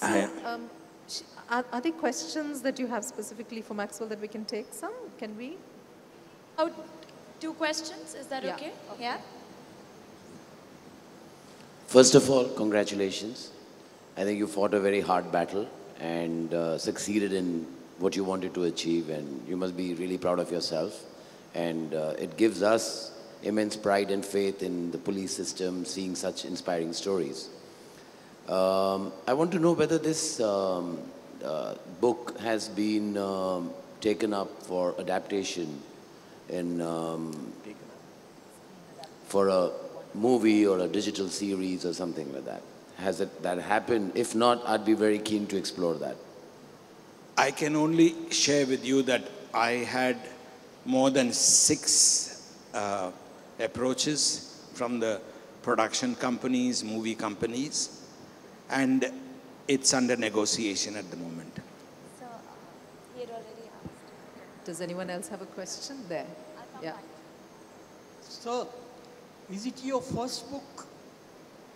so, um, are, are, there questions that you have specifically for Maxwell that we can take some? Can we?
Oh, two questions. Is that
yeah.
okay? okay? Yeah.
First of all, congratulations. I think you fought a very hard battle and uh, succeeded in what you wanted to achieve, and you must be really proud of yourself. And uh, it gives us immense pride and faith in the police system, seeing such inspiring stories. Um, I want to know whether this um, uh, book has been um, taken up for adaptation in um, for a movie or a digital series or something like that. Has it that happened? If not, I'd be very keen to explore that.
I can only share with you that I had more than six uh, approaches from the production companies, movie companies and it's under negotiation at the moment. So,
uh, already asked. Does anyone else have a question? There. Yeah.
So, is it your first book?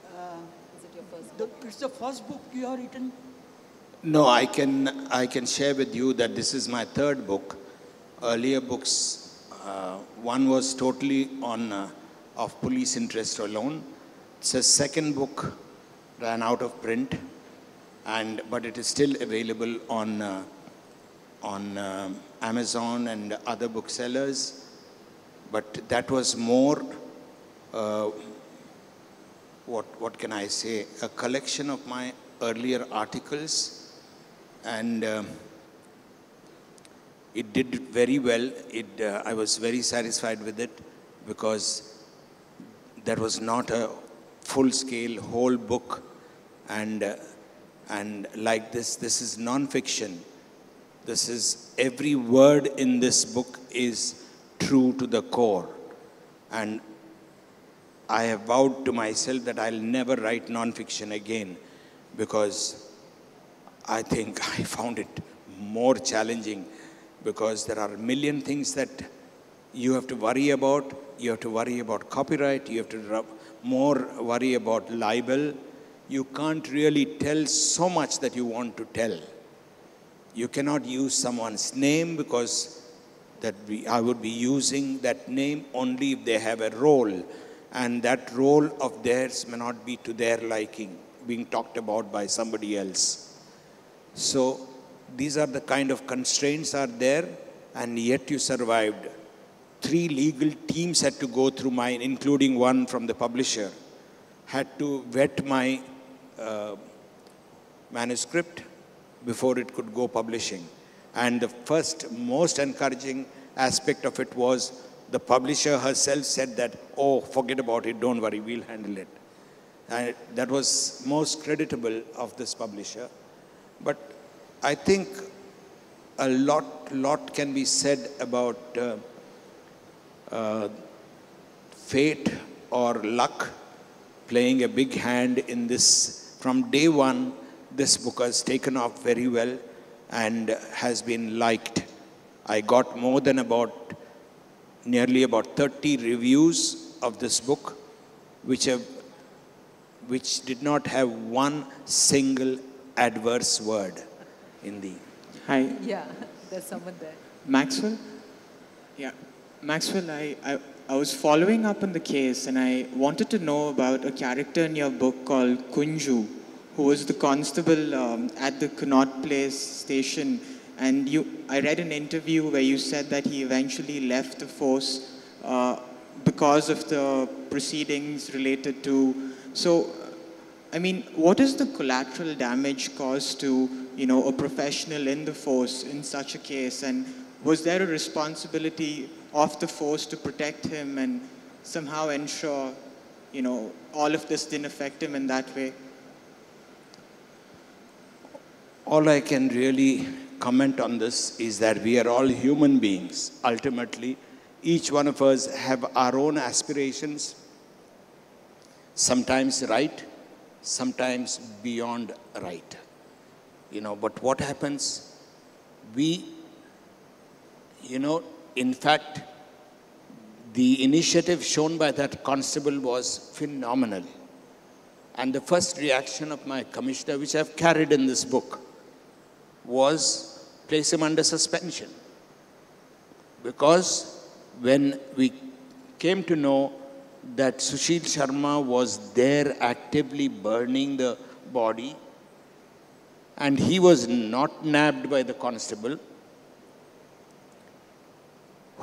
Uh, is it your first book?
The, it's the first book you have written?
No, I can, I can share with you that this is my third book. Earlier books, uh, one was totally on uh, of police interest alone. It's a second book ran out of print, and but it is still available on uh, on uh, Amazon and other booksellers. But that was more. Uh, what what can I say? A collection of my earlier articles, and uh, it did very well. It uh, I was very satisfied with it because there was not a full-scale whole book and, uh, and like this, this is non-fiction. This is, every word in this book is true to the core. And I have vowed to myself that I'll never write non-fiction again because I think I found it more challenging because there are a million things that you have to worry about. You have to worry about copyright. You have to more worry about libel you can't really tell so much that you want to tell. You cannot use someone's name because that we, I would be using that name only if they have a role. And that role of theirs may not be to their liking, being talked about by somebody else. So these are the kind of constraints are there, and yet you survived. Three legal teams had to go through mine, including one from the publisher, had to vet my uh, manuscript before it could go publishing. And the first, most encouraging aspect of it was the publisher herself said that, oh, forget about it, don't worry, we'll handle it. And that was most creditable of this publisher. But I think a lot, lot can be said about uh, uh, fate or luck playing a big hand in this from day one, this book has taken off very well and has been liked. I got more than about, nearly about 30 reviews of this book, which have which did not have one single adverse word in the.
Hi,
Yeah, there's someone there.
Maxwell? Yeah, Maxwell, I, I, I was following up on the case and I wanted to know about a character in your book called Kunju, who was the constable um, at the Connaught Place station. And you, I read an interview where you said that he eventually left the force uh, because of the proceedings related to. So, I mean, what is the collateral damage caused to, you know, a professional in the force in such a case? And was there a responsibility of the force to protect him and somehow ensure, you know, all of this didn't affect him in that way?
All I can really comment on this is that we are all human beings. Ultimately, each one of us have our own aspirations, sometimes right, sometimes beyond right. You know, but what happens? We, you know, in fact, the initiative shown by that constable was phenomenal. And the first reaction of my commissioner, which I've carried in this book, was place him under suspension. Because when we came to know that Sushil Sharma was there actively burning the body, and he was not nabbed by the constable,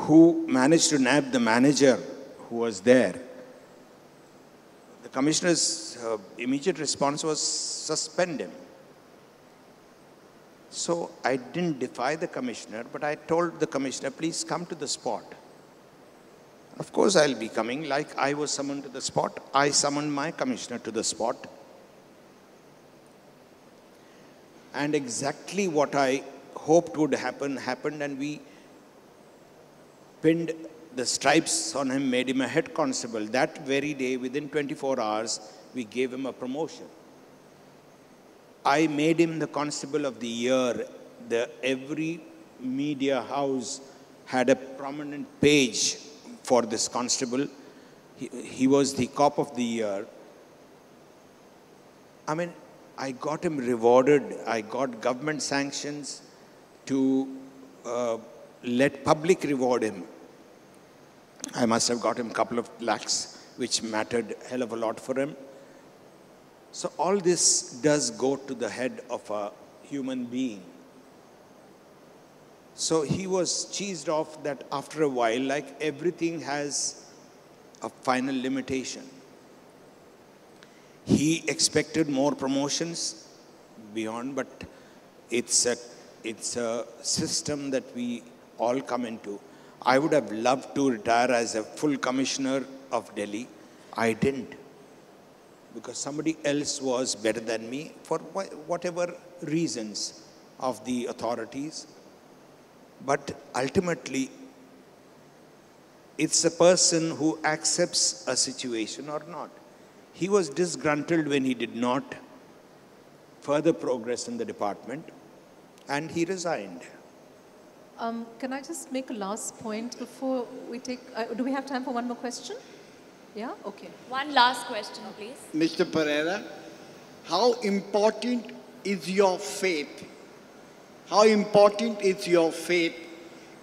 who managed to nab the manager who was there. The commissioner's uh, immediate response was suspend him. So I didn't defy the commissioner, but I told the commissioner, please come to the spot. Of course, I'll be coming like I was summoned to the spot. I summoned my commissioner to the spot. And exactly what I hoped would happen happened, and we pinned the stripes on him, made him a head constable. That very day, within 24 hours, we gave him a promotion. I made him the constable of the year. The, every media house had a prominent page for this constable. He, he was the cop of the year. I mean, I got him rewarded. I got government sanctions to uh, let public reward him. I must have got him a couple of lakhs, which mattered a hell of a lot for him. So all this does go to the head of a human being. So he was cheesed off that after a while, like everything has a final limitation. He expected more promotions beyond, but it's a, it's a system that we all come into. I would have loved to retire as a full commissioner of Delhi. I didn't because somebody else was better than me for whatever reasons of the authorities. But ultimately, it's a person who accepts a situation or not. He was disgruntled when he did not further progress in the department and he resigned.
Um, can I just make a last point before we take, uh, do we have time for one more question? Yeah, okay.
One last question, please.
Mr. Pereira, how important is your faith? How important is your faith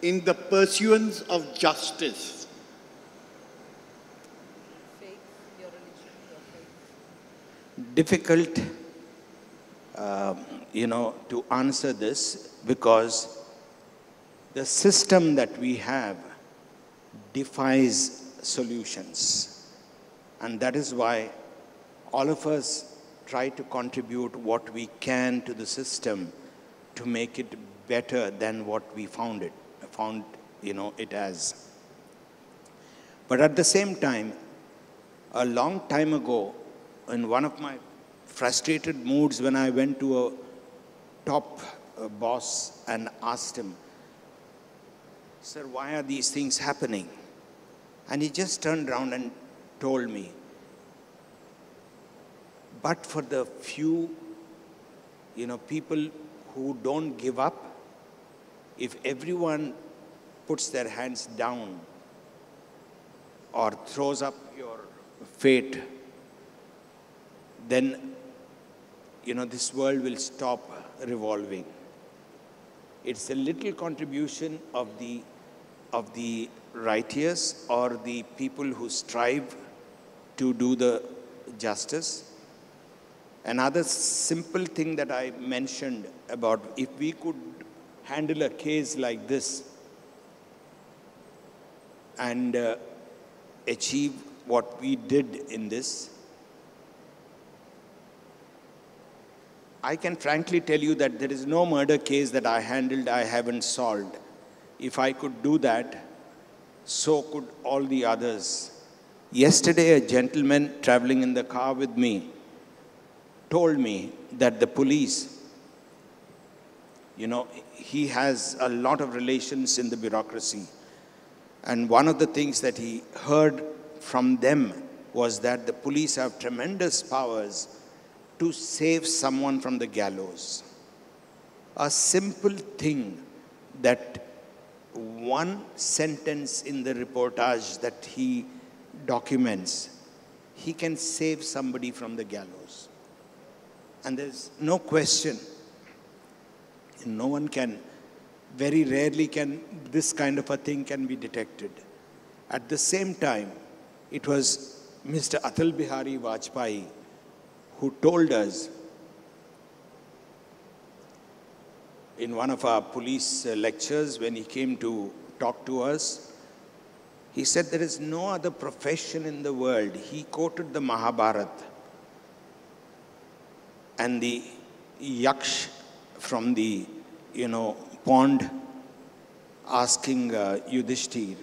in the pursuance of justice?
Faith, your religion, your faith.
Difficult, uh, you know, to answer this because the system that we have defies solutions. And that is why all of us try to contribute what we can to the system to make it better than what we found it, found you know, it as. But at the same time, a long time ago, in one of my frustrated moods when I went to a top uh, boss and asked him, Sir, why are these things happening? And he just turned around and told me, but for the few, you know, people who don't give up, if everyone puts their hands down or throws up your fate, then, you know, this world will stop revolving. It's a little contribution of the, of the righteous or the people who strive to do the justice. Another simple thing that I mentioned about if we could handle a case like this and uh, achieve what we did in this, I can frankly tell you that there is no murder case that I handled I haven't solved. If I could do that, so could all the others. Yesterday, a gentleman traveling in the car with me told me that the police, you know, he has a lot of relations in the bureaucracy. And one of the things that he heard from them was that the police have tremendous powers to save someone from the gallows. A simple thing that one sentence in the reportage that he documents, he can save somebody from the gallows. And there's no question, no one can, very rarely can this kind of a thing can be detected. At the same time, it was Mr. Atal Bihari Vajpayee who told us in one of our police uh, lectures when he came to talk to us, he said there is no other profession in the world. He quoted the Mahabharata and the yaksh from the, you know, pond asking uh, Yudhishthir,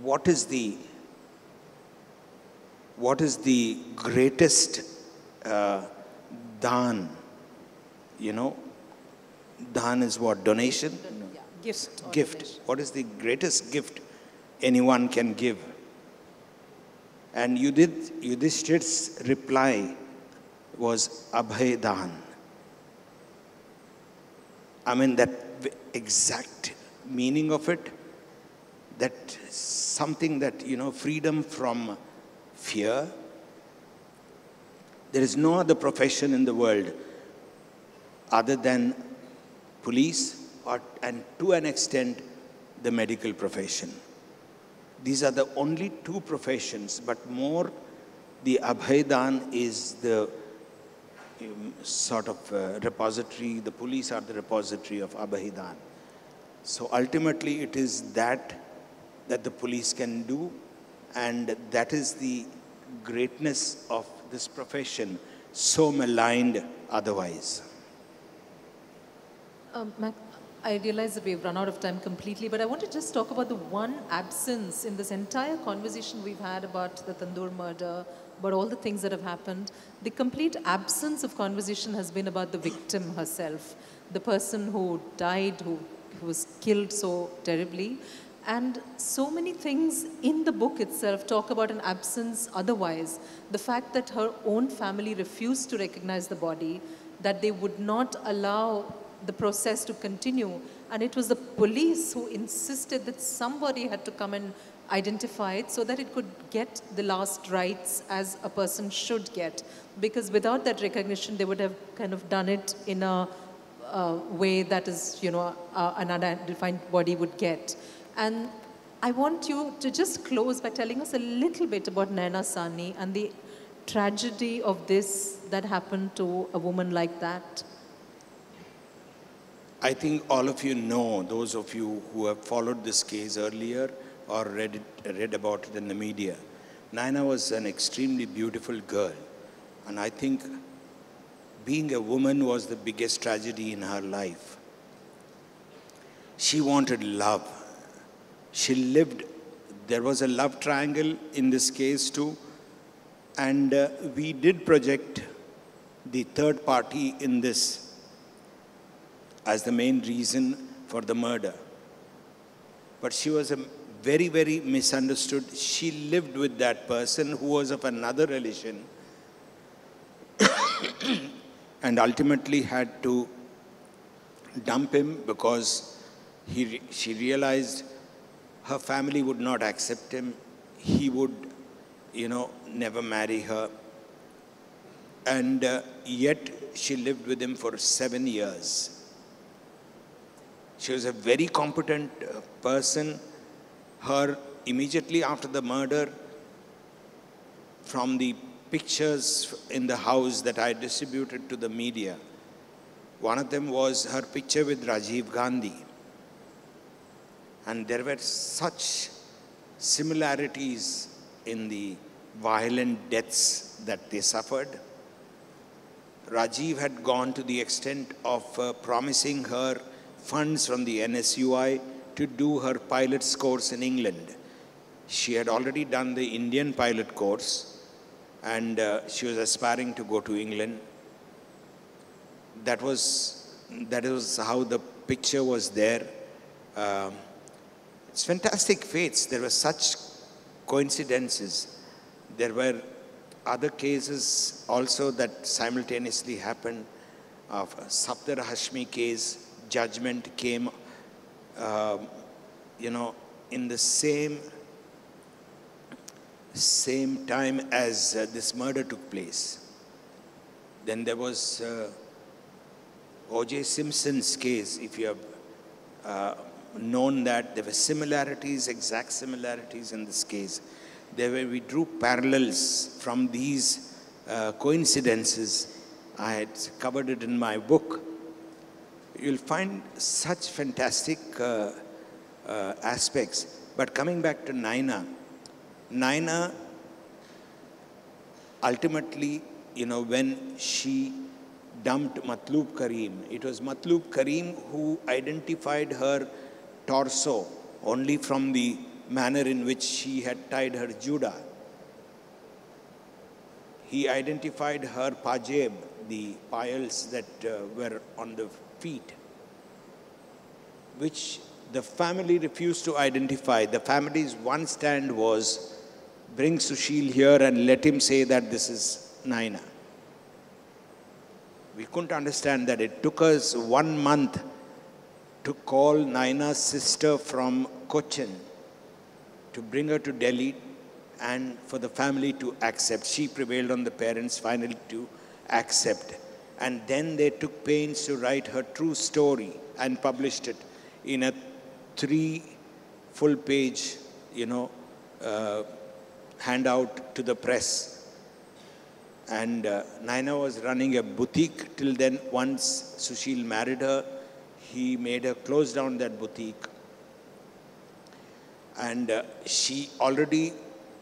what is the what is the greatest uh, dan? You know, dan is what donation,
Yeah, gift.
gift.
donation.
What is the greatest gift anyone can give? And Yudhit, Yudhishthir's reply was Abhay Dan. I mean, that exact meaning of it, that something that, you know, freedom from fear. There is no other profession in the world other than police or, and to an extent, the medical profession. These are the only two professions, but more the Abhaydan is the um, sort of uh, repository, the police are the repository of Abhaydan. So ultimately, it is that that the police can do, and that is the greatness of this profession, so maligned otherwise.
Um, I realize that we've run out of time completely, but I want to just talk about the one absence in this entire conversation we've had about the Tandoor murder, about all the things that have happened. The complete absence of conversation has been about the victim herself, the person who died, who, who was killed so terribly. And so many things in the book itself talk about an absence otherwise. The fact that her own family refused to recognize the body, that they would not allow the process to continue. And it was the police who insisted that somebody had to come and identify it so that it could get the last rites as a person should get. Because without that recognition, they would have kind of done it in a way that is, you know, uh, an unidentified body would get. And I want you to just close by telling us a little bit about Naina Sahni and the tragedy of this that happened to a woman like that.
I think all of you know, those of you who have followed this case earlier or read, it, read about it in the media, Naina was an extremely beautiful girl. And I think being a woman was the biggest tragedy in her life. She wanted love. She lived, there was a love triangle in this case too. And uh, we did project the third party in this as the main reason for the murder. But she was a very, very misunderstood. She lived with that person who was of another religion and ultimately had to dump him because he, she realized her family would not accept him. He would, you know, never marry her. and uh, yet she lived with him for seven years. She was a very competent uh, person. Her, immediately after the murder, from the pictures in the house that I distributed to the media, one of them was her picture with Rajiv Gandhi. And there were such similarities in the violent deaths that they suffered. Rajiv had gone to the extent of uh, promising her funds from the NSUI to do her pilot's course in England. She had already done the Indian pilot course and uh, she was aspiring to go to England. That was, that was how the picture was there. Um, it's fantastic fates. There were such coincidences. There were other cases also that simultaneously happened of Safdar Hashmi case. Judgment came, uh, you know, in the same same time as uh, this murder took place. Then there was uh, O.J. Simpson's case, if you have uh, known that there were similarities, exact similarities in this case. There were, we drew parallels from these uh, coincidences. I had covered it in my book. You'll find such fantastic uh, uh, aspects. But coming back to Naina, Naina ultimately, you know, when she dumped Matloob Karim, it was Matloob Karim who identified her torso only from the manner in which she had tied her juda. He identified her pajeb, the piles that uh, were on the feet, which the family refused to identify. The family's one stand was bring Sushil here and let him say that this is Naina. We couldn't understand that. It took us one month to call Naina's sister from Cochin to bring her to Delhi and for the family to accept. She prevailed on the parents finally to accept. And then they took pains to write her true story and published it in a three full page, you know, uh, handout to the press. And uh, Naina was running a boutique till then. Once Sushil married her, he made her close down that boutique. And uh, she already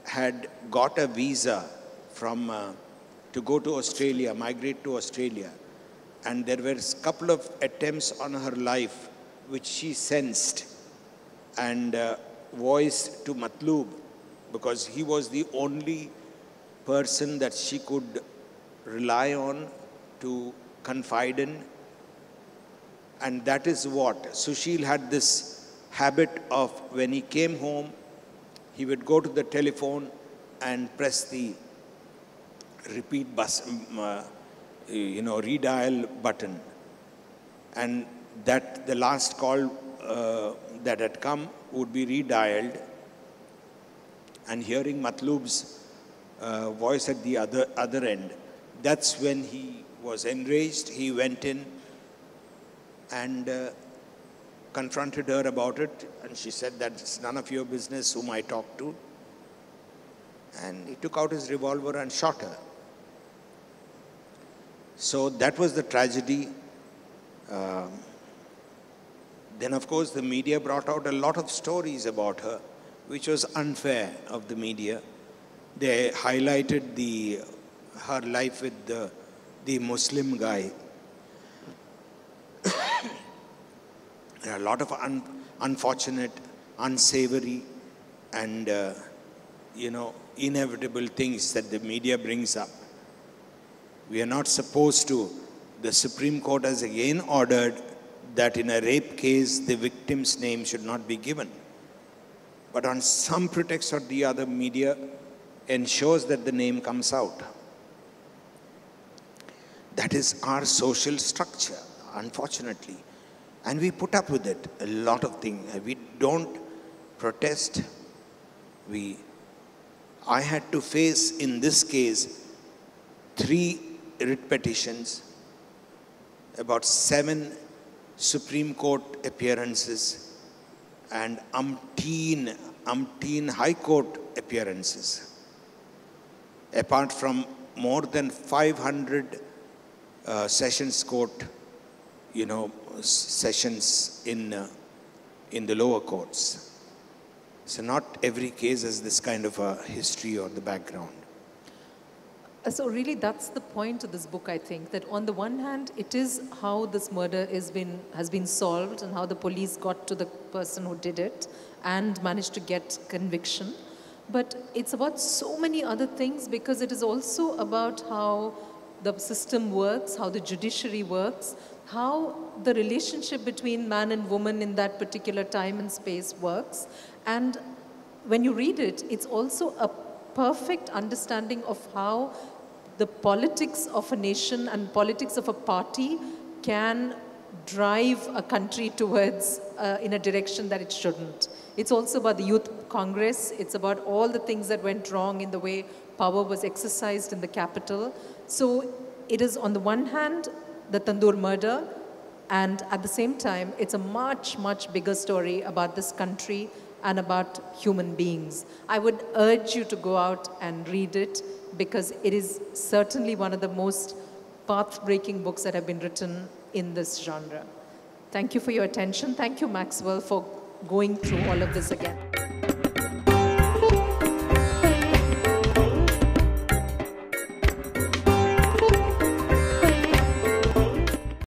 had got a visa from uh, to go to Australia, migrate to Australia. And there were a couple of attempts on her life which she sensed and uh, voiced to Matloob because he was the only person that she could rely on to confide in. And that is what Sushil had this habit of when he came home, he would go to the telephone and press the repeat bus, um, you know, redial button. And that the last call uh, that had come would be redialed and hearing Matloob's uh, voice at the other, other end, that's when he was enraged. He went in and uh, confronted her about it. And she said that it's none of your business whom I talk to. And he took out his revolver and shot her. So that was the tragedy. Um, then, of course, the media brought out a lot of stories about her which was unfair of the media. They highlighted the, her life with the, the Muslim guy. there are a lot of un, unfortunate, unsavory, and, uh, you know, inevitable things that the media brings up. We are not supposed to. The Supreme Court has again ordered that in a rape case, the victim's name should not be given but on some pretext or the other, media ensures that the name comes out. That is our social structure, unfortunately. And we put up with it, a lot of things. We don't protest. We, I had to face, in this case, three writ petitions, about seven Supreme Court appearances, and umpteen, umpteen High Court appearances. Apart from more than 500 uh, Sessions Court, you know, sessions in, uh, in the lower courts. So not every case has this kind of a history or the background.
Uh, So really, that's the point of this book. I think that on the one hand, it is how this murder is been has been solved and how the police got to the person who did it and managed to get conviction. But it's about so many other things because it is also about how the system works, how the judiciary works, how the relationship between man and woman in that particular time and space works, and when you read it, it's also a perfect understanding of how the politics of a nation and politics of a party can drive a country towards uh, in a direction that it shouldn't. It's also about the youth congress. It's about all the things that went wrong in the way power was exercised in the capital. So it is on the one hand the Tandoor murder, and at the same time, it's a much, much bigger story about this country and about human beings. I would urge you to go out and read it because it is certainly one of the most path-breaking books that have been written in this genre. Thank you for your attention. Thank you, Maxwell, for going through all of this again.